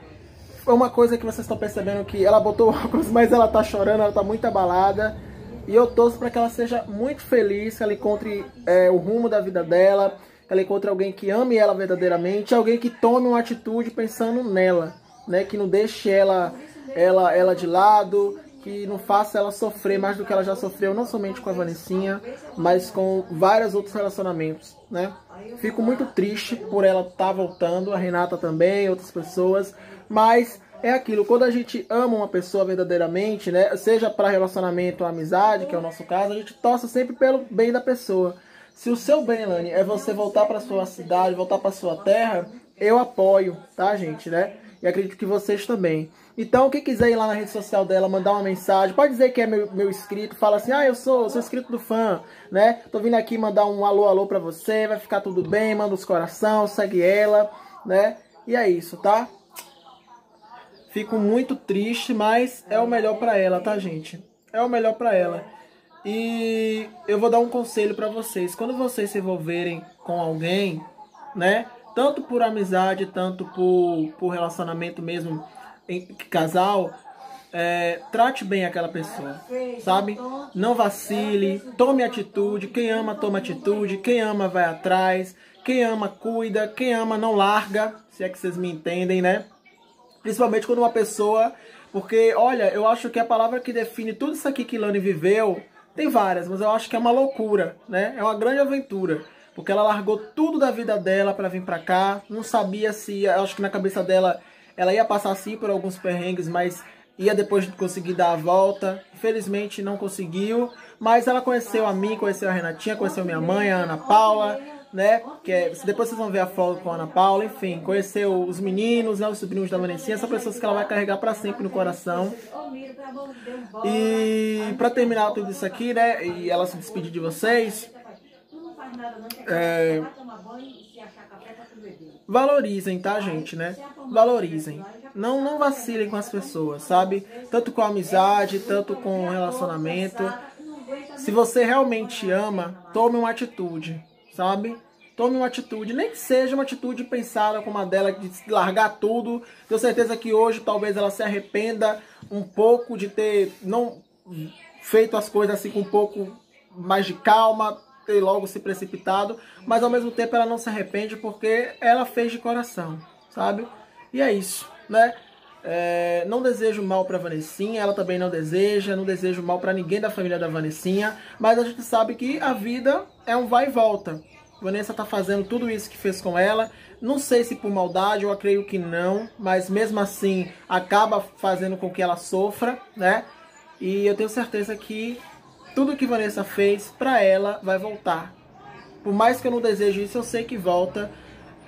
uma coisa que vocês estão percebendo que ela botou óculos, mas ela tá chorando, ela tá muito abalada. E eu torço para que ela seja muito feliz, que ela encontre é, o rumo da vida dela, que ela encontre alguém que ame ela verdadeiramente, alguém que tome uma atitude pensando nela, né? Que não deixe ela, ela, ela de lado, que não faça ela sofrer mais do que ela já sofreu, não somente com a Vanessinha, mas com vários outros relacionamentos, né? Fico muito triste por ela estar tá voltando, a Renata também, outras pessoas, mas é aquilo, quando a gente ama uma pessoa verdadeiramente, né, seja para relacionamento ou amizade, que é o nosso caso, a gente torce sempre pelo bem da pessoa. Se o seu bem, Lani, é você voltar para sua cidade, voltar para sua terra, eu apoio, tá, gente, né? E acredito que vocês também. Então, quem quiser ir lá na rede social dela, mandar uma mensagem, pode dizer que é meu, meu inscrito, fala assim, ah, eu sou, sou inscrito do fã, né? Tô vindo aqui mandar um alô, alô pra você, vai ficar tudo bem, manda os coração, segue ela, né? E é isso, tá? Fico muito triste, mas é o melhor para ela, tá, gente? É o melhor para ela. E eu vou dar um conselho para vocês. Quando vocês se envolverem com alguém, né? Tanto por amizade, tanto por, por relacionamento mesmo em casal, é, trate bem aquela pessoa, sabe? Não vacile, tome atitude. Quem ama, toma atitude. Quem ama, vai atrás. Quem ama, cuida. Quem ama, não larga. Se é que vocês me entendem, né? Principalmente quando uma pessoa. Porque, olha, eu acho que a palavra que define tudo isso aqui que Lani viveu, tem várias, mas eu acho que é uma loucura, né? É uma grande aventura. Porque ela largou tudo da vida dela para vir para cá, não sabia se, eu acho que na cabeça dela ela ia passar sim por alguns perrengues, mas ia depois conseguir dar a volta. Infelizmente não conseguiu, mas ela conheceu a mim, conheceu a Renatinha, conheceu minha mãe, a Ana Paula, né? Que é, depois vocês vão ver a foto com a Ana Paula, enfim, conheceu os meninos, né? Os sobrinhos da Vanessinha, são pessoas que ela vai carregar para sempre no coração. E para terminar tudo isso aqui, né? E ela se despedir de vocês. É, valorizem, tá, gente, né? Valorizem. Não, não vacilem com as pessoas, sabe? Tanto com a amizade, tanto com o relacionamento. Se você realmente ama, tome uma atitude sabe? Tome uma atitude, nem que seja uma atitude pensada como a dela, de largar tudo. Tenho certeza que hoje talvez ela se arrependa um pouco de ter não feito as coisas assim com um pouco mais de calma, ter logo se precipitado, mas ao mesmo tempo ela não se arrepende porque ela fez de coração, sabe? E é isso, né? É, não desejo mal para Vanessinha, ela também não deseja, não desejo mal para ninguém da família da Vanessinha, mas a gente sabe que a vida é um vai e volta. Vanessa tá fazendo tudo isso que fez com ela. Não sei se por maldade, eu creio que não, mas mesmo assim acaba fazendo com que ela sofra, né? E eu tenho certeza que tudo que Vanessa fez para ela vai voltar. Por mais que eu não deseje isso, eu sei que volta.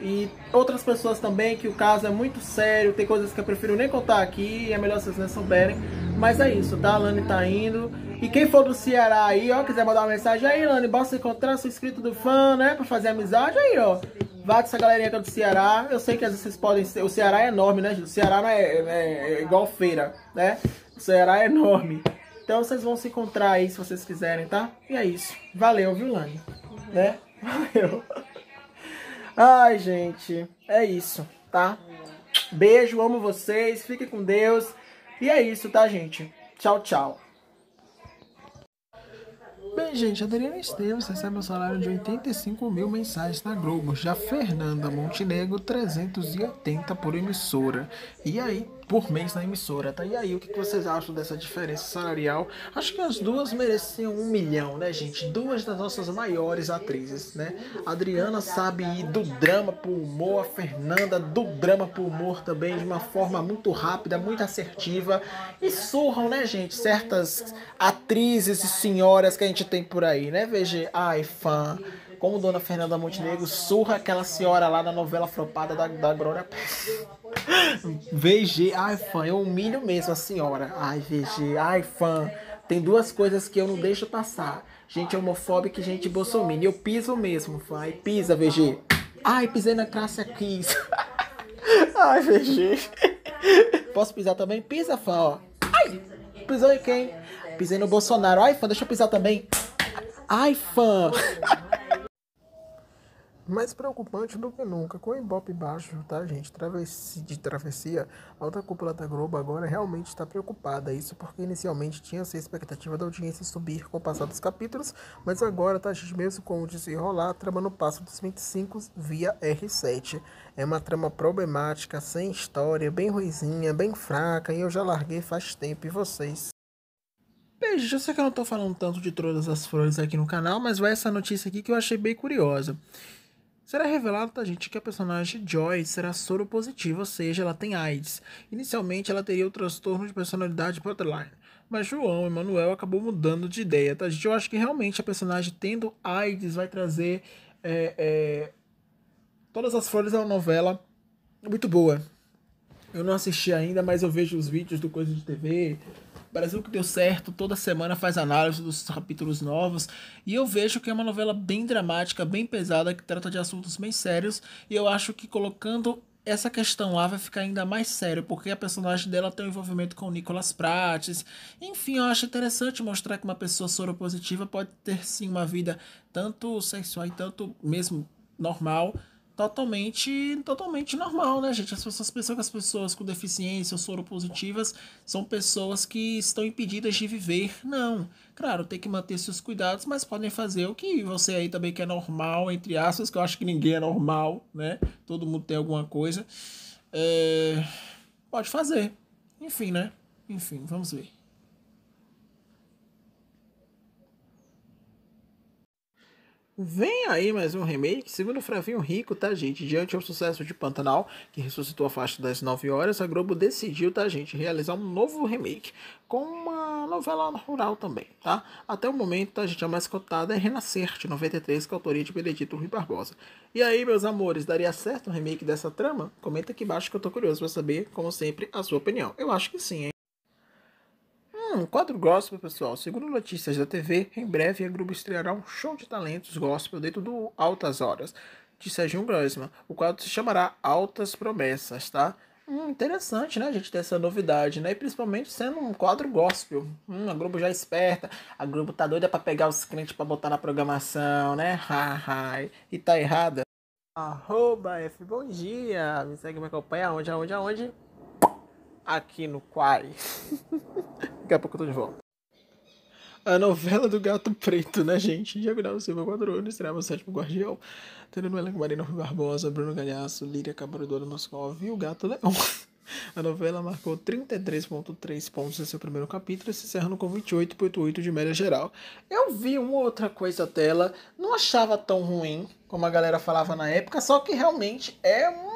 E outras pessoas também, que o caso é muito sério, tem coisas que eu prefiro nem contar aqui, é melhor vocês não souberem. Mas é isso, tá? A Lani tá indo. E quem for do Ceará aí, ó, quiser mandar uma mensagem aí, Lani, basta encontrar, sou inscrito do fã, né? Pra fazer amizade aí, ó. Vá dessa galerinha que é do Ceará. Eu sei que às vezes vocês podem ser. O Ceará é enorme, né, gente? O Ceará não é, é, é igual feira, né? O Ceará é enorme. Então vocês vão se encontrar aí se vocês quiserem, tá? E é isso. Valeu, viu, Lani? Né? Valeu. Ai, gente, é isso, tá? Beijo, amo vocês, fiquem com Deus. E é isso, tá, gente? Tchau, tchau. Bem, gente, Adriana Esteves recebe um salário de 85 mil mensais na Globo. Já Fernanda Montenegro, 380 por emissora. E aí, por mês na emissora, tá? E aí, o que vocês acham dessa diferença salarial? Acho que as duas mereciam um milhão, né, gente? Duas das nossas maiores atrizes, né? A Adriana sabe ir do drama pro humor, a Fernanda do drama pro humor também, de uma forma muito rápida, muito assertiva. E surram, né, gente? Certas atrizes e senhoras que a gente tem por aí, né? VG, ai, fã como Dona Fernanda Montenegro surra aquela senhora lá da novela flopada da, da Glória VG, ai fã, eu humilho mesmo a senhora. Ai, VG, ai fã. Tem duas coisas que eu não deixo passar. Gente homofóbica e gente bolsominion. Eu piso mesmo, fã. Ai, pisa, VG. Ai, pisei na classe aqui. ai, VG. Posso pisar também? Pisa, fã, ó. Ai, pisou em quem? Pisei no Bolsonaro. Ai, fã, deixa eu pisar também. Ai, fã. Mais preocupante do que nunca, com o Ibope baixo, tá, gente? Travessia, de travessia, a alta cúpula da Globo agora realmente está preocupada. Isso porque inicialmente tinha-se a expectativa da audiência subir com o passar dos capítulos, mas agora, tá, gente, mesmo com o desenrolar, a trama no passo dos 25 via R7. É uma trama problemática, sem história, bem ruizinha, bem fraca, e eu já larguei faz tempo. E vocês? Beijo, eu sei que eu não tô falando tanto de todas as flores aqui no canal, mas vai essa notícia aqui que eu achei bem curiosa. Será revelado, tá, gente, que a personagem Joy será soropositiva, ou seja, ela tem AIDS. Inicialmente, ela teria o transtorno de personalidade borderline, mas João Emanuel acabou mudando de ideia, tá, gente? Eu acho que realmente a personagem tendo AIDS vai trazer é, é, todas as flores é uma novela muito boa. Eu não assisti ainda, mas eu vejo os vídeos do Coisa de TV, Brasil que deu certo, toda semana faz análise dos capítulos novos. E eu vejo que é uma novela bem dramática, bem pesada, que trata de assuntos bem sérios. E eu acho que colocando essa questão lá vai ficar ainda mais sério, porque a personagem dela tem um envolvimento com o Nicolas Prates. Enfim, eu acho interessante mostrar que uma pessoa soropositiva pode ter sim uma vida tanto sexual e tanto mesmo normal totalmente totalmente normal, né, gente? As pessoas pensam que as pessoas com deficiência ou soropositivas são pessoas que estão impedidas de viver. Não. Claro, tem que manter seus cuidados, mas podem fazer o que você aí também que é normal, entre aspas, que eu acho que ninguém é normal, né? Todo mundo tem alguma coisa. É... Pode fazer. Enfim, né? Enfim, vamos ver. Vem aí mais um remake, segundo o Fravinho Rico, tá, gente? Diante ao sucesso de Pantanal, que ressuscitou a faixa das 9 horas, a Globo decidiu, tá, gente, realizar um novo remake com uma novela rural também, tá? Até o momento, tá, gente, a mais cotada é Renascer, de 93, com a autoria de Benedito Rui Barbosa. E aí, meus amores, daria certo um remake dessa trama? Comenta aqui embaixo que eu tô curioso pra saber, como sempre, a sua opinião. Eu acho que sim, hein? Hum, quadro gospel, pessoal. Segundo notícias da TV, em breve a Globo estreará um show de talentos gospel dentro do Altas Horas, de Serginho Grossman. O quadro se chamará Altas Promessas, tá? Hum, interessante, né, gente, dessa novidade, né? E principalmente sendo um quadro gospel. Hum, a Globo já é esperta. A Globo tá doida para pegar os clientes para botar na programação, né? Haha. e tá errada. Arroba F, bom dia. Me segue, me acompanha aonde, aonde, aonde? Aqui no Quai. Daqui a pouco eu tô de volta. A novela do Gato Preto, né, gente? Diagonal Silva Quadrone, estreava o sétimo Guardião. Tendo no elenco Marina Rui Barbosa, Bruno Galhaço, Líria Cabaradora Moscov e o Gato Leão. A novela marcou 33,3 pontos em seu primeiro capítulo, se encerrando com 28,8 de média geral. Eu vi uma outra coisa dela, não achava tão ruim como a galera falava na época, só que realmente é uma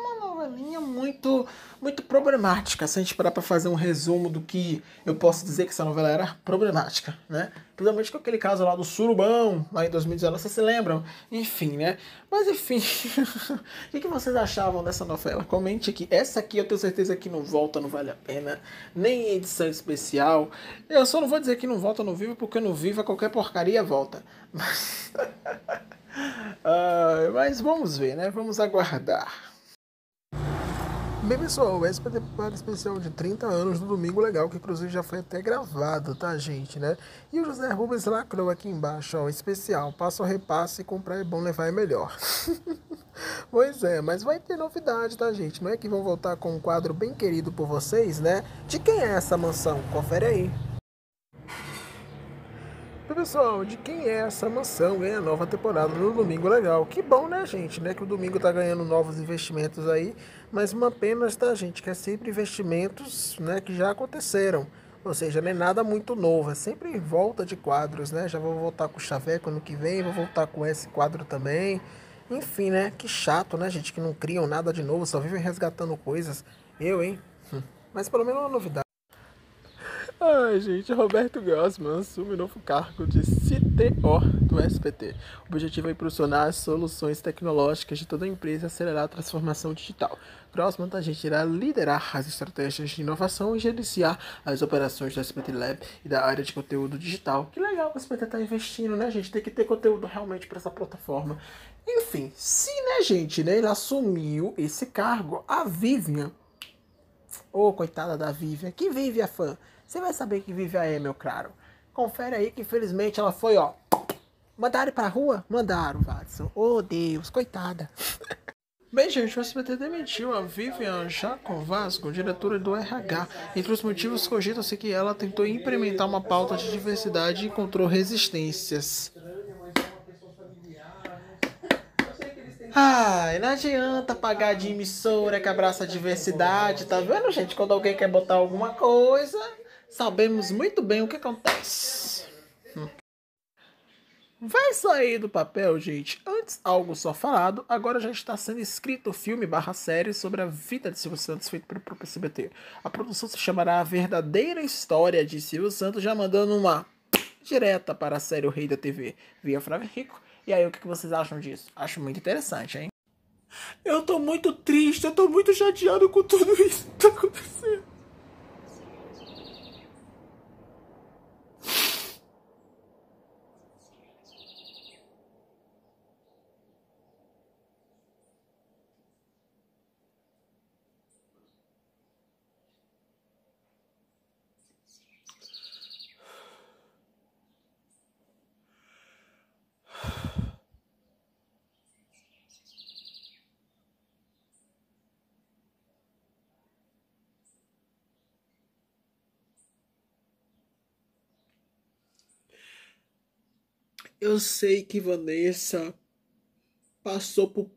novelinha muito muito problemática. Se a gente parar para fazer um resumo do que eu posso dizer que essa novela era problemática, né? Principalmente com aquele caso lá do Surubão, lá em 2019, vocês se lembram? Enfim, né? Mas enfim, o que, que vocês achavam dessa novela? Comente aqui. Essa aqui eu tenho certeza que não volta, não vale a pena. Nem edição especial. Eu só não vou dizer que não volta no vivo, porque no vivo qualquer porcaria volta. Mas, uh, mas vamos ver, né? Vamos aguardar. Bem, pessoal, vai ter para especial de 30 anos do Domingo Legal, que inclusive já foi até gravado, tá, gente, né? E o José Rubens lacrou aqui embaixo, ó, especial, passa o repasse, comprar é bom, levar é melhor. pois é, mas vai ter novidade, tá, gente? Não é que vão voltar com um quadro bem querido por vocês, né? De quem é essa mansão? Confere aí. Pessoal, de quem é essa mansão? Ganha nova temporada no Domingo Legal. Que bom, né, gente? Né? Que o Domingo tá ganhando novos investimentos aí. Mas uma pena, tá, gente? Que é sempre investimentos né, que já aconteceram. Ou seja, não é nada muito novo. É sempre volta de quadros, né? Já vou voltar com o Chaveco ano que vem. Vou voltar com esse quadro também. Enfim, né? Que chato, né, gente? Que não criam nada de novo. Só vivem resgatando coisas. Eu, hein? Hum. Mas pelo menos é uma novidade. Ai, gente, Roberto Grossman assume novo cargo de Do SPT. O objetivo é impulsionar as soluções tecnológicas de toda a empresa e acelerar a transformação digital. Grossman, a gente irá liderar as estratégias de inovação e gerenciar as operações do SPT Lab e da área de conteúdo digital. Que legal o SPT está investindo, né, gente? Tem que ter conteúdo realmente para essa plataforma. Enfim, se, né, gente, né, ele assumiu esse cargo, a Vivian, ô, oh, coitada da Vivian, que vive a fã, você vai saber que vive aí, meu caro. Confere aí que infelizmente ela foi, ó, Mandaram pra rua? Mandaram, Watson. Oh, Deus, coitada. Bem, gente, o SBT demitiu a Vivian Jacovasco, diretora do RH. Entre os motivos, cogita-se que ela tentou implementar uma pauta de diversidade e encontrou resistências. Ai, não adianta pagar de emissora que abraça a diversidade, tá vendo, gente? Quando alguém quer botar alguma coisa, sabemos muito bem o que acontece. Hum. Vai sair do papel, gente. Antes algo só falado, agora já está sendo escrito o filme barra série sobre a vida de Silvio Santos feito pelo próprio SBT. A produção se chamará A Verdadeira História de Silvio Santos, já mandando uma direta para a série O Rei da TV via Flávio Rico. E aí, o que vocês acham disso? Acho muito interessante, hein? Eu tô muito triste, eu tô muito chateado com tudo isso que tá acontecendo. Eu sei que Vanessa passou por,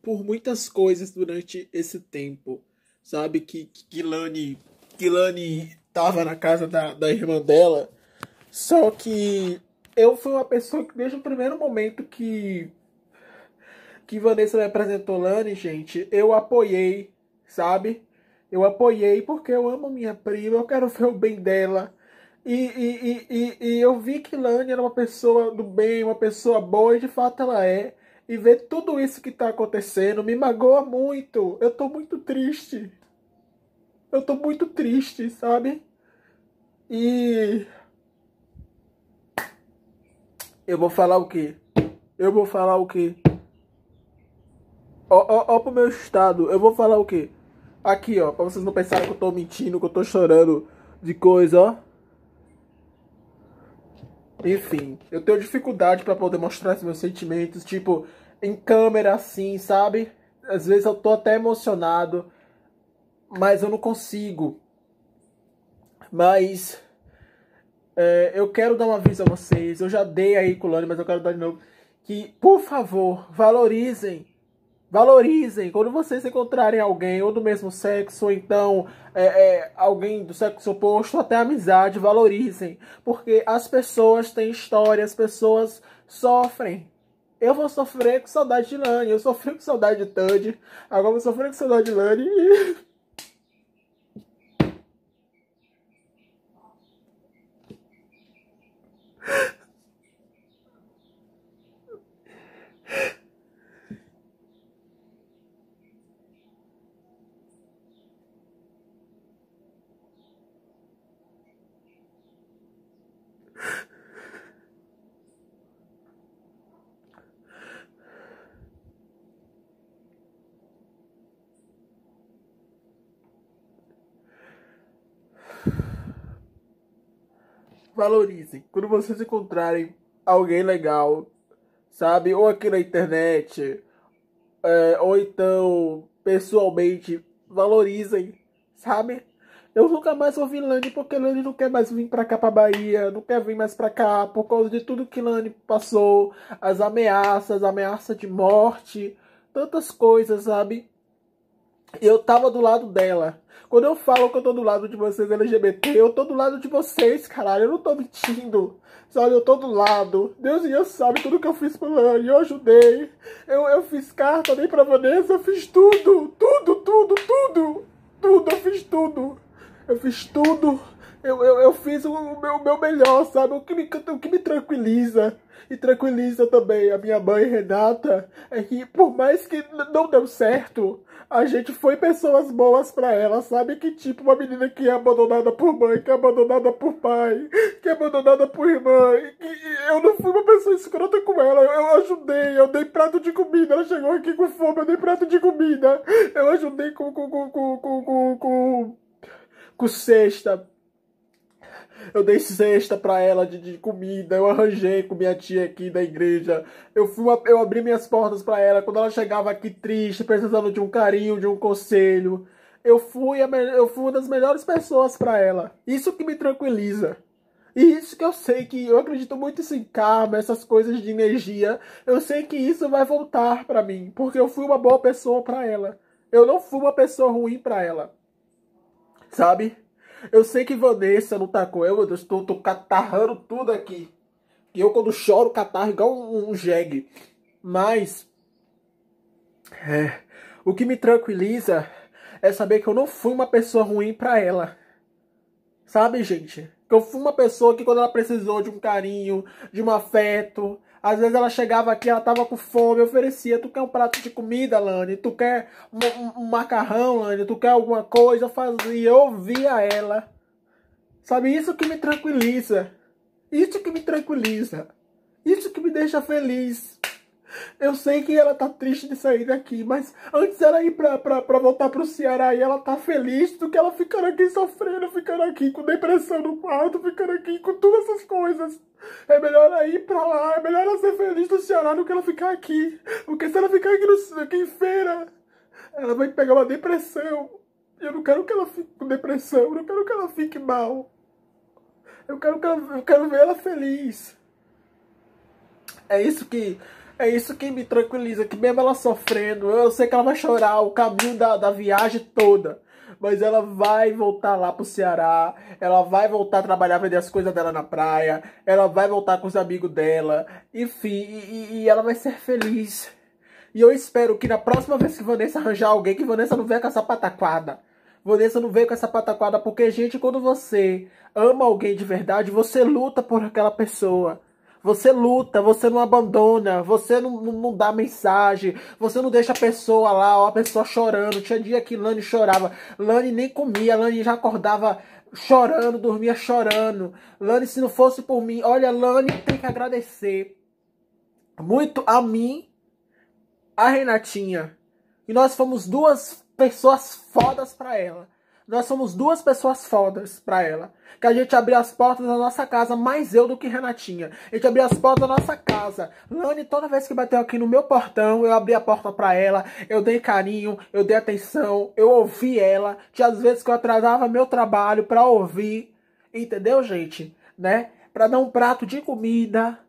por muitas coisas durante esse tempo. Sabe que, que Lani tava na casa da, da irmã dela. Só que eu fui uma pessoa que desde o primeiro momento que que Vanessa me apresentou Lani, gente, eu apoiei, sabe? Eu apoiei porque eu amo minha prima, eu quero ver o bem dela. E, e, e, e, eu vi que Lani era uma pessoa do bem, uma pessoa boa, e de fato ela é. E ver tudo isso que tá acontecendo me magoa muito. Eu tô muito triste. Eu tô muito triste, sabe? E. Eu vou falar o quê? Eu vou falar o quê? Ó, ó, ó pro meu estado, eu vou falar o quê? Aqui, ó, pra vocês não pensarem que eu tô mentindo, que eu tô chorando de coisa, ó. Enfim, eu tenho dificuldade para poder mostrar esses meus sentimentos, tipo, em câmera assim, sabe? Às vezes eu tô até emocionado, mas eu não consigo. Mas é, eu quero dar um aviso a vocês. Eu já dei aí Lani, mas eu quero dar de novo. Que, por favor, valorizem Valorizem. Quando vocês encontrarem alguém ou do mesmo sexo, ou então é, é, alguém do sexo oposto, até amizade, valorizem. Porque as pessoas têm história, as pessoas sofrem. Eu vou sofrer com saudade de Lani, eu sofri com saudade de Tandy, agora vou sofrer com saudade de Lani. valorizem. Quando vocês encontrarem alguém legal, sabe? Ou aqui na internet, é, ou então pessoalmente, valorizem, sabe? Eu nunca mais ouvi Lani porque Lani não quer mais vir pra cá pra Bahia, não quer vir mais pra cá por causa de tudo que Lani passou, as ameaças, ameaça de morte, tantas coisas, sabe? Eu tava do lado dela. Quando eu falo que eu tô do lado de vocês LGBT, eu tô do lado de vocês, caralho. Eu não tô mentindo. Sabe, eu tô do lado. Deus e Deus sabe tudo que eu fiz pro Lani. Eu ajudei. Eu, eu fiz carta, dei pra Vanessa. Eu fiz tudo. Tudo, tudo, tudo. Tudo, eu fiz tudo. Eu fiz tudo. Eu, eu, eu fiz o meu, o meu melhor, sabe? O que, me, o que me tranquiliza e tranquiliza também a minha mãe, Renata, é que por mais que não deu certo, a gente foi pessoas boas para ela, sabe? Que tipo uma menina que é abandonada por mãe, que é abandonada por pai, que é abandonada por irmã. E eu não fui uma pessoa escrota com ela, eu ajudei, eu dei prato de comida, ela chegou aqui com fome, eu dei prato de comida, eu ajudei com, com, com, com, com, com, com, com cesta Eu dei cesta pra ela de, de, comida, eu arranjei com minha tia aqui da igreja. Eu, fui eu abri minhas portas para ela quando ela chegava aqui triste, precisando de um carinho, de um conselho. Eu fui, a, eu fui uma das melhores pessoas para ela. Isso que me tranquiliza. E isso que eu sei que eu acredito muito em karma, essas coisas de energia. Eu sei que isso vai voltar para mim, porque eu fui uma boa pessoa para ela. Eu não fui uma pessoa ruim para ela. Sabe? Eu sei que Vanessa não tá com eu, meu Deus, tô, tô catarrando tudo aqui. E eu quando choro catarro igual um, um jegue. Mas é, o que me tranquiliza é saber que eu não fui uma pessoa ruim para ela. Sabe, gente? Que eu fui uma pessoa que quando ela precisou de um carinho, de um afeto, às vezes ela chegava aqui, ela tava com fome, oferecia, tu quer um prato de comida, Lani? Tu quer um, um macarrão, Lani? Tu quer alguma coisa? Eu fazia, eu ouvia ela. Sabe, isso que me tranquiliza. Isso que me tranquiliza. Isso que me deixa feliz. Eu sei que ela tá triste de sair daqui, mas antes ela ir pra, pra, pra voltar pro Ceará e ela tá feliz do que ela ficando aqui sofrendo, ficando aqui com depressão no quarto, ficando aqui com todas essas coisas. É melhor ela ir pra lá, é melhor ela ser feliz no Ceará do que ela ficar aqui. Porque se ela ficar aqui, no, aqui em feira, ela vai pegar uma depressão. Eu não quero que ela fique com depressão, eu não quero que ela fique mal. Eu quero, que ela, eu quero ver ela feliz. É isso que é isso que me tranquiliza, que mesmo ela sofrendo, eu sei que ela vai chorar o caminho da, da viagem toda. Mas ela vai voltar lá pro Ceará, ela vai voltar a trabalhar, vender as coisas dela na praia, ela vai voltar com os amigos dela, enfim, e, e ela vai ser feliz. E eu espero que na próxima vez que Vanessa arranjar alguém, que Vanessa não venha com essa pataquada. Vanessa não veio com essa pataquada, porque, gente, quando você ama alguém de verdade, você luta por aquela pessoa. Você luta, você não abandona, você não, não, não, dá mensagem, você não deixa a pessoa lá, ó, a pessoa chorando. Tinha dia que Lani chorava. Lani nem comia, Lani já acordava chorando, dormia chorando. Lani, se não fosse por mim, olha, Lani tem que agradecer muito a mim, a Renatinha. E nós fomos duas pessoas fodas para ela. Nós somos duas pessoas fodas para ela. Que a gente abriu as portas da nossa casa, mais eu do que Renatinha. A gente abriu as portas da nossa casa. Lani, toda vez que bateu aqui no meu portão, eu abri a porta para ela. Eu dei carinho, eu dei atenção, eu ouvi ela. Tinha às vezes que eu atrasava meu trabalho para ouvir. Entendeu, gente? Né? Para dar um prato de comida.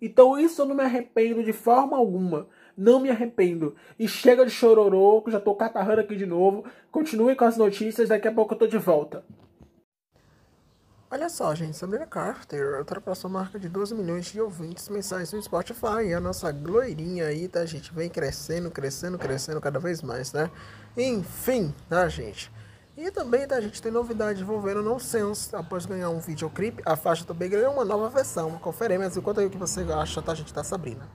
Então isso eu não me arrependo de forma alguma. Não me arrependo. E chega de chororô, que já tô catarrando aqui de novo. Continue com as notícias, daqui a pouco eu tô de volta. Olha só, gente, Sabrina Carter ultrapassou a marca de 12 milhões de ouvintes mensais no Spotify. E a nossa gloirinha aí, tá, gente? Vem crescendo, crescendo, crescendo cada vez mais, né? Enfim, tá, gente? E também, tá, gente, tem novidade envolvendo Nonsense. Após ganhar um videoclipe, a faixa também ganhou uma nova versão. Conferência, conta aí o que você acha, tá, gente, da Sabrina.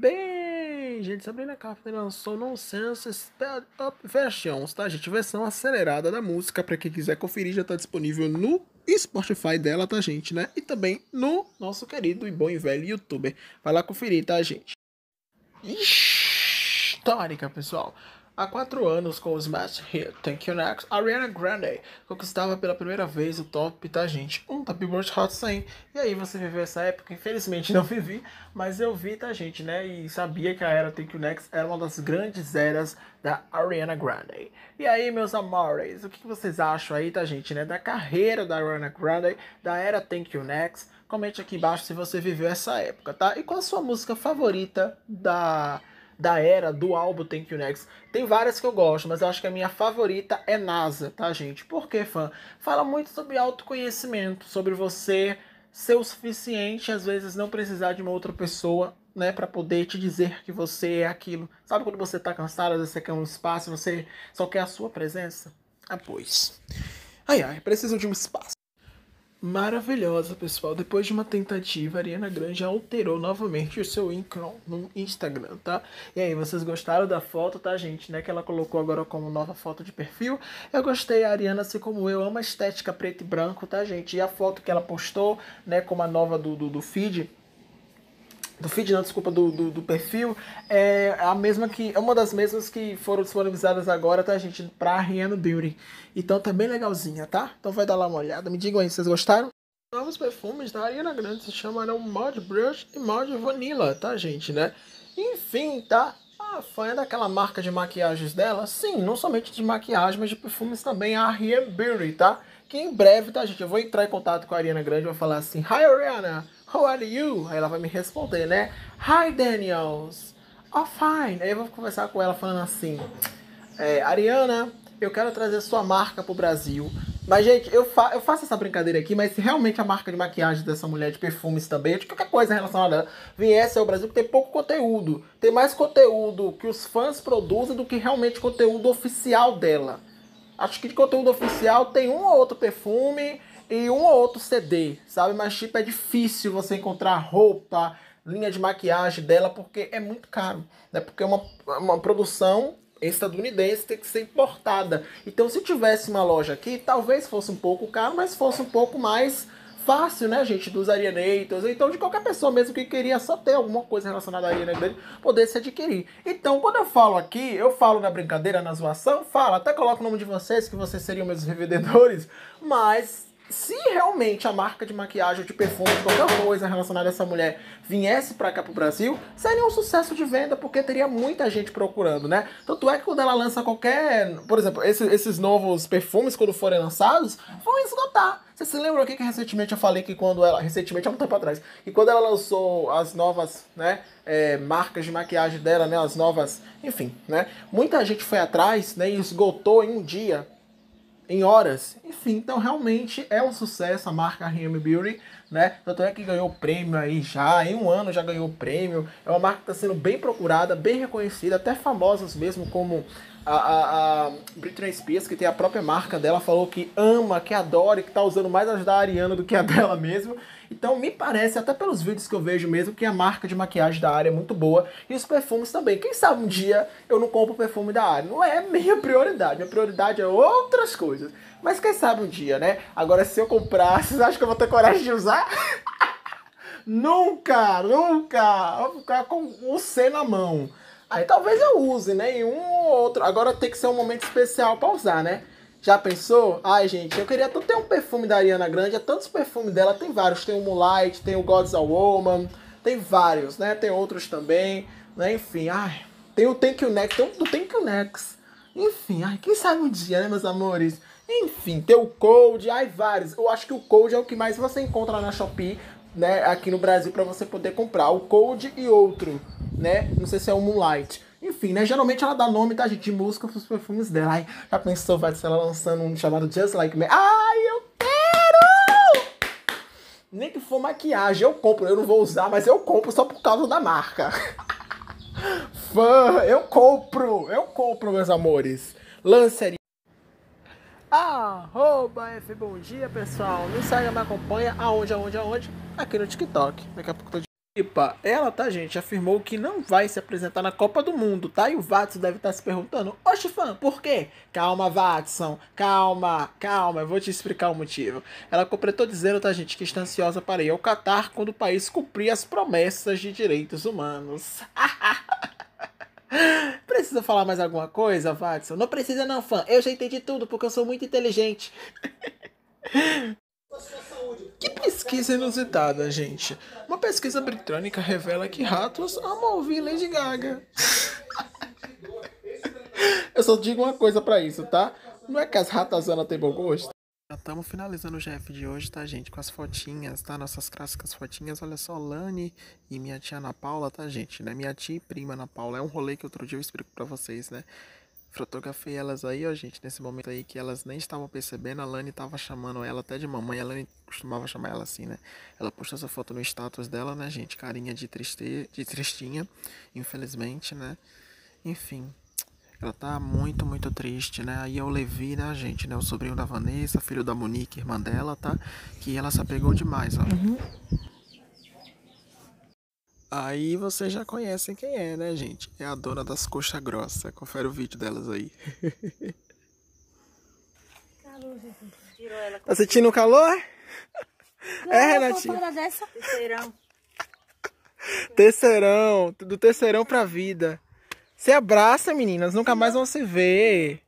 Bem, gente, Sabrina Carpenter lançou Nonsense Sped Up Versions, tá, gente? Versão acelerada da música, para quem quiser conferir, já tá disponível no Spotify dela, tá, gente, né? E também no nosso querido e bom e velho youtuber. Vai lá conferir, tá, gente? Histórica, pessoal. Há quatro anos, com o smash hit Thank You Next, Ariana Grande conquistava pela primeira vez o top, tá gente? Um Top Billboard Hot 100. E aí você viveu essa época? Infelizmente não vivi, mas eu vi, tá gente, né? E sabia que a era Thank You Next era uma das grandes eras da Ariana Grande. E aí, meus amores, o que vocês acham aí, tá gente, né? Da carreira da Ariana Grande, da era Thank You Next. Comente aqui embaixo se você viveu essa época, tá? E qual a sua música favorita da da era do álbum Thank You Next. Tem várias que eu gosto, mas eu acho que a minha favorita é NASA, tá, gente? Por que, fã? Fala muito sobre autoconhecimento, sobre você ser o suficiente, às vezes não precisar de uma outra pessoa, né, para poder te dizer que você é aquilo. Sabe quando você tá cansado, você quer um espaço, você só quer a sua presença? Ah, pois. Ai, ai, preciso de um espaço maravilhosa, pessoal. Depois de uma tentativa, a Ariana Grande alterou novamente o seu ícone no Instagram, tá? E aí, vocês gostaram da foto, tá, gente? Né? Que ela colocou agora como nova foto de perfil. Eu gostei, a Ariana, assim como eu, ama estética preto e branco, tá, gente? E a foto que ela postou, né, como a nova do, do, do feed, do feed, não, desculpa, do, do, do, perfil, é a mesma que. É uma das mesmas que foram disponibilizadas agora, tá, gente? Pra Rihanna Beauty. Então tá bem legalzinha, tá? Então vai dar lá uma olhada. Me digam aí, vocês gostaram? Novos perfumes da Ariana Grande se chamarão Mod Brush e Mod Vanilla, tá, gente, né? Enfim, tá? A fã é daquela marca de maquiagens dela? Sim, não somente de maquiagem, mas de perfumes também, a Rihanna Beauty, tá? Que em breve, tá, gente? Eu vou entrar em contato com a Ariana Grande e vou falar assim: Hi, Ariana! How are you? Aí ela vai me responder, né? Hi, Daniels. Oh, fine. Aí eu vou conversar com ela falando assim: é, Ariana, eu quero trazer sua marca pro Brasil. Mas, gente, eu, fa eu faço essa brincadeira aqui, mas se realmente a marca de maquiagem dessa mulher, de perfumes também, de qualquer coisa relacionada a ela, viesse ao Brasil, tem pouco conteúdo. Tem mais conteúdo que os fãs produzem do que realmente conteúdo oficial dela. Acho que de conteúdo oficial tem um ou outro perfume e um ou outro CD, sabe? Mas tipo é difícil você encontrar roupa, linha de maquiagem dela porque é muito caro, né? Porque é uma, uma produção estadunidense tem que ser importada. Então se tivesse uma loja aqui, talvez fosse um pouco caro, mas fosse um pouco mais fácil, né, gente, dos Arianators, então de qualquer pessoa mesmo que queria só ter alguma coisa relacionada a Ariana Grande, poder se adquirir. Então, quando eu falo aqui, eu falo na brincadeira, na zoação, falo, até coloco o nome de vocês, que vocês seriam meus revendedores, mas se realmente a marca de maquiagem, de perfume, qualquer coisa relacionada a essa mulher viesse para cá pro Brasil, seria um sucesso de venda, porque teria muita gente procurando, né? Tanto é que quando ela lança qualquer. Por exemplo, esses, esses novos perfumes, quando forem lançados, vão esgotar. Você se lembra aqui que recentemente eu falei que quando ela. Recentemente, há um tempo atrás, que quando ela lançou as novas, né? É, marcas de maquiagem dela, né? As novas. Enfim, né? Muita gente foi atrás, né? E esgotou em um dia em horas. Enfim, então realmente é um sucesso a marca RM Beauty, né? Tanto é que ganhou prêmio aí já, em um ano já ganhou prêmio. É uma marca que está sendo bem procurada, bem reconhecida, até famosas mesmo como a, a, a Britney Spears, que tem a própria marca dela, falou que ama, que adora, que tá usando mais as da Ariana do que a dela mesmo. Então me parece, até pelos vídeos que eu vejo mesmo, que a marca de maquiagem da área é muito boa. E os perfumes também. Quem sabe um dia eu não compro perfume da área. Não é minha prioridade. Minha prioridade é outras coisas. Mas quem sabe um dia, né? Agora se eu comprar, vocês acham que eu vou ter coragem de usar? nunca, nunca! Vou ficar com o C na mão. Aí talvez eu use, né? Em um ou outro. Agora tem que ser um momento especial pra usar, né? Já pensou? Ai, gente, eu queria tanto ter um perfume da Ariana Grande. É tantos perfumes dela, tem vários. Tem o Moonlight, tem o God's a Woman, tem vários, né? Tem outros também, né? Enfim, ai. Tem o Thank You Next, tem o Thank You Next. Enfim, ai, quem sabe um dia, né, meus amores? Enfim, tem o Code, ai, vários. Eu acho que o Code é o que mais você encontra na Shopee, né, aqui no Brasil para você poder comprar. O Code e outro, né? Não sei se é o Moonlight. Enfim, né? Geralmente ela dá nome, tá, gente, de música pros perfumes dela. Ai, já pensou, vai ser ela lançando um chamado Just Like Me. Ai, eu quero! Nem que for maquiagem, eu compro. Eu não vou usar, mas eu compro só por causa da marca. Fã, eu compro! Eu compro, meus amores. Lanceria. Arroba F Bom Dia, pessoal. No Instagram me acompanha. Aonde, aonde, aonde? Aqui no TikTok. Daqui a pouco tô de Ipa, ela, tá, gente, afirmou que não vai se apresentar na Copa do Mundo, tá? E o Watson deve estar se perguntando, oxe, fã, por quê? Calma, Watson, calma, calma, eu vou te explicar o motivo. Ela completou dizendo, tá, gente, que está ansiosa para ir ao Catar quando o país cumprir as promessas de direitos humanos. precisa falar mais alguma coisa, Watson? Não precisa não, fã, eu já entendi tudo porque eu sou muito inteligente. Que pesquisa inusitada, gente. Uma pesquisa britânica revela que ratos amam ouvir Lady Gaga. Eu só digo uma coisa para isso, tá? Não é que as ratazanas têm bom gosto? Já estamos finalizando o GF de hoje, tá, gente? Com as fotinhas, tá? Nossas clássicas fotinhas. Olha só, Lani e minha tia Ana Paula, tá, gente? Né? Minha tia e prima Ana Paula. É um rolê que outro dia eu explico pra vocês, né? Fotografei elas aí, ó, gente, nesse momento aí que elas nem estavam percebendo. A Lani tava chamando ela até de mamãe. A Lani costumava chamar ela assim, né? Ela postou essa foto no status dela, né, gente? Carinha de, triste... de tristinha, infelizmente, né? Enfim, ela tá muito, muito triste, né? Aí eu Levi, né, gente, né? O sobrinho da Vanessa, filho da Monique, irmã dela, tá? Que ela se apegou demais, ó. Uhum. Aí vocês já conhecem quem é, né, gente? É a dona das coxas grossas. Confere o vídeo delas aí. Tá sentindo o calor? Não, é, Renatinha? Dessa? Terceirão, do terceirão pra vida. Se abraça, meninas, nunca mais vão se ver.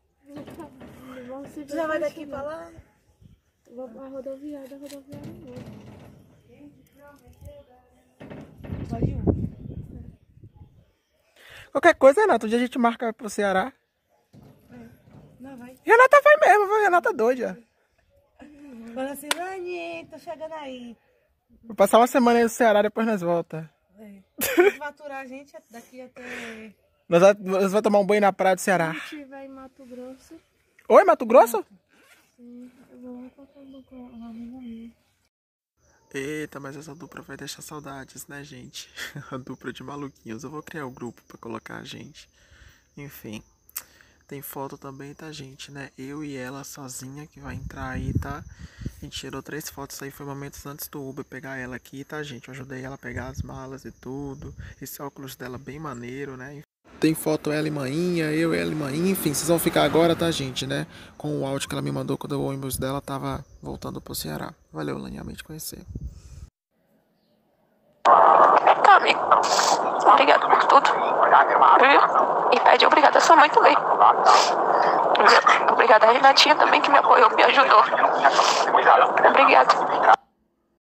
Você já vai daqui pra lá? Vou pra rodoviária, rodoviária Qualquer coisa, Renata, um dia a gente marca pro Ceará. Não, vai. Renata vai mesmo, vai, Renata doida. Fala assim, Lani, tô chegando aí. Vou passar uma semana aí no Ceará, depois nós volta. É. Vai aturar a gente daqui até... Nós vamos tomar um banho na praia do Ceará. A gente vai em Mato Grosso. Oi, Mato Grosso? Eu vou lá pra uma amiga minha. Eita, mas essa dupla vai deixar saudades, né, gente? A dupla de maluquinhos. Eu vou criar o grupo pra colocar a gente. Enfim. Tem foto também, tá, gente, né? Eu e ela sozinha que vai entrar aí, tá? A gente tirou três fotos aí, foi momentos antes do Uber pegar ela aqui, tá, gente? Eu ajudei ela a pegar as malas e tudo. Esse óculos dela bem maneiro, né? Tem foto ela e maninha, eu ela e maninha, enfim, vocês vão ficar agora, tá, gente, né? Com o áudio que ela me mandou quando o ônibus dela tava voltando pro Ceará. Valeu, Laniamente, te conhecer. Tá, amigo. Obrigado por tudo. Viu? E pede obrigado a sua mãe também. Obrigada a Renatinha também que me apoiou, me ajudou. Obrigado.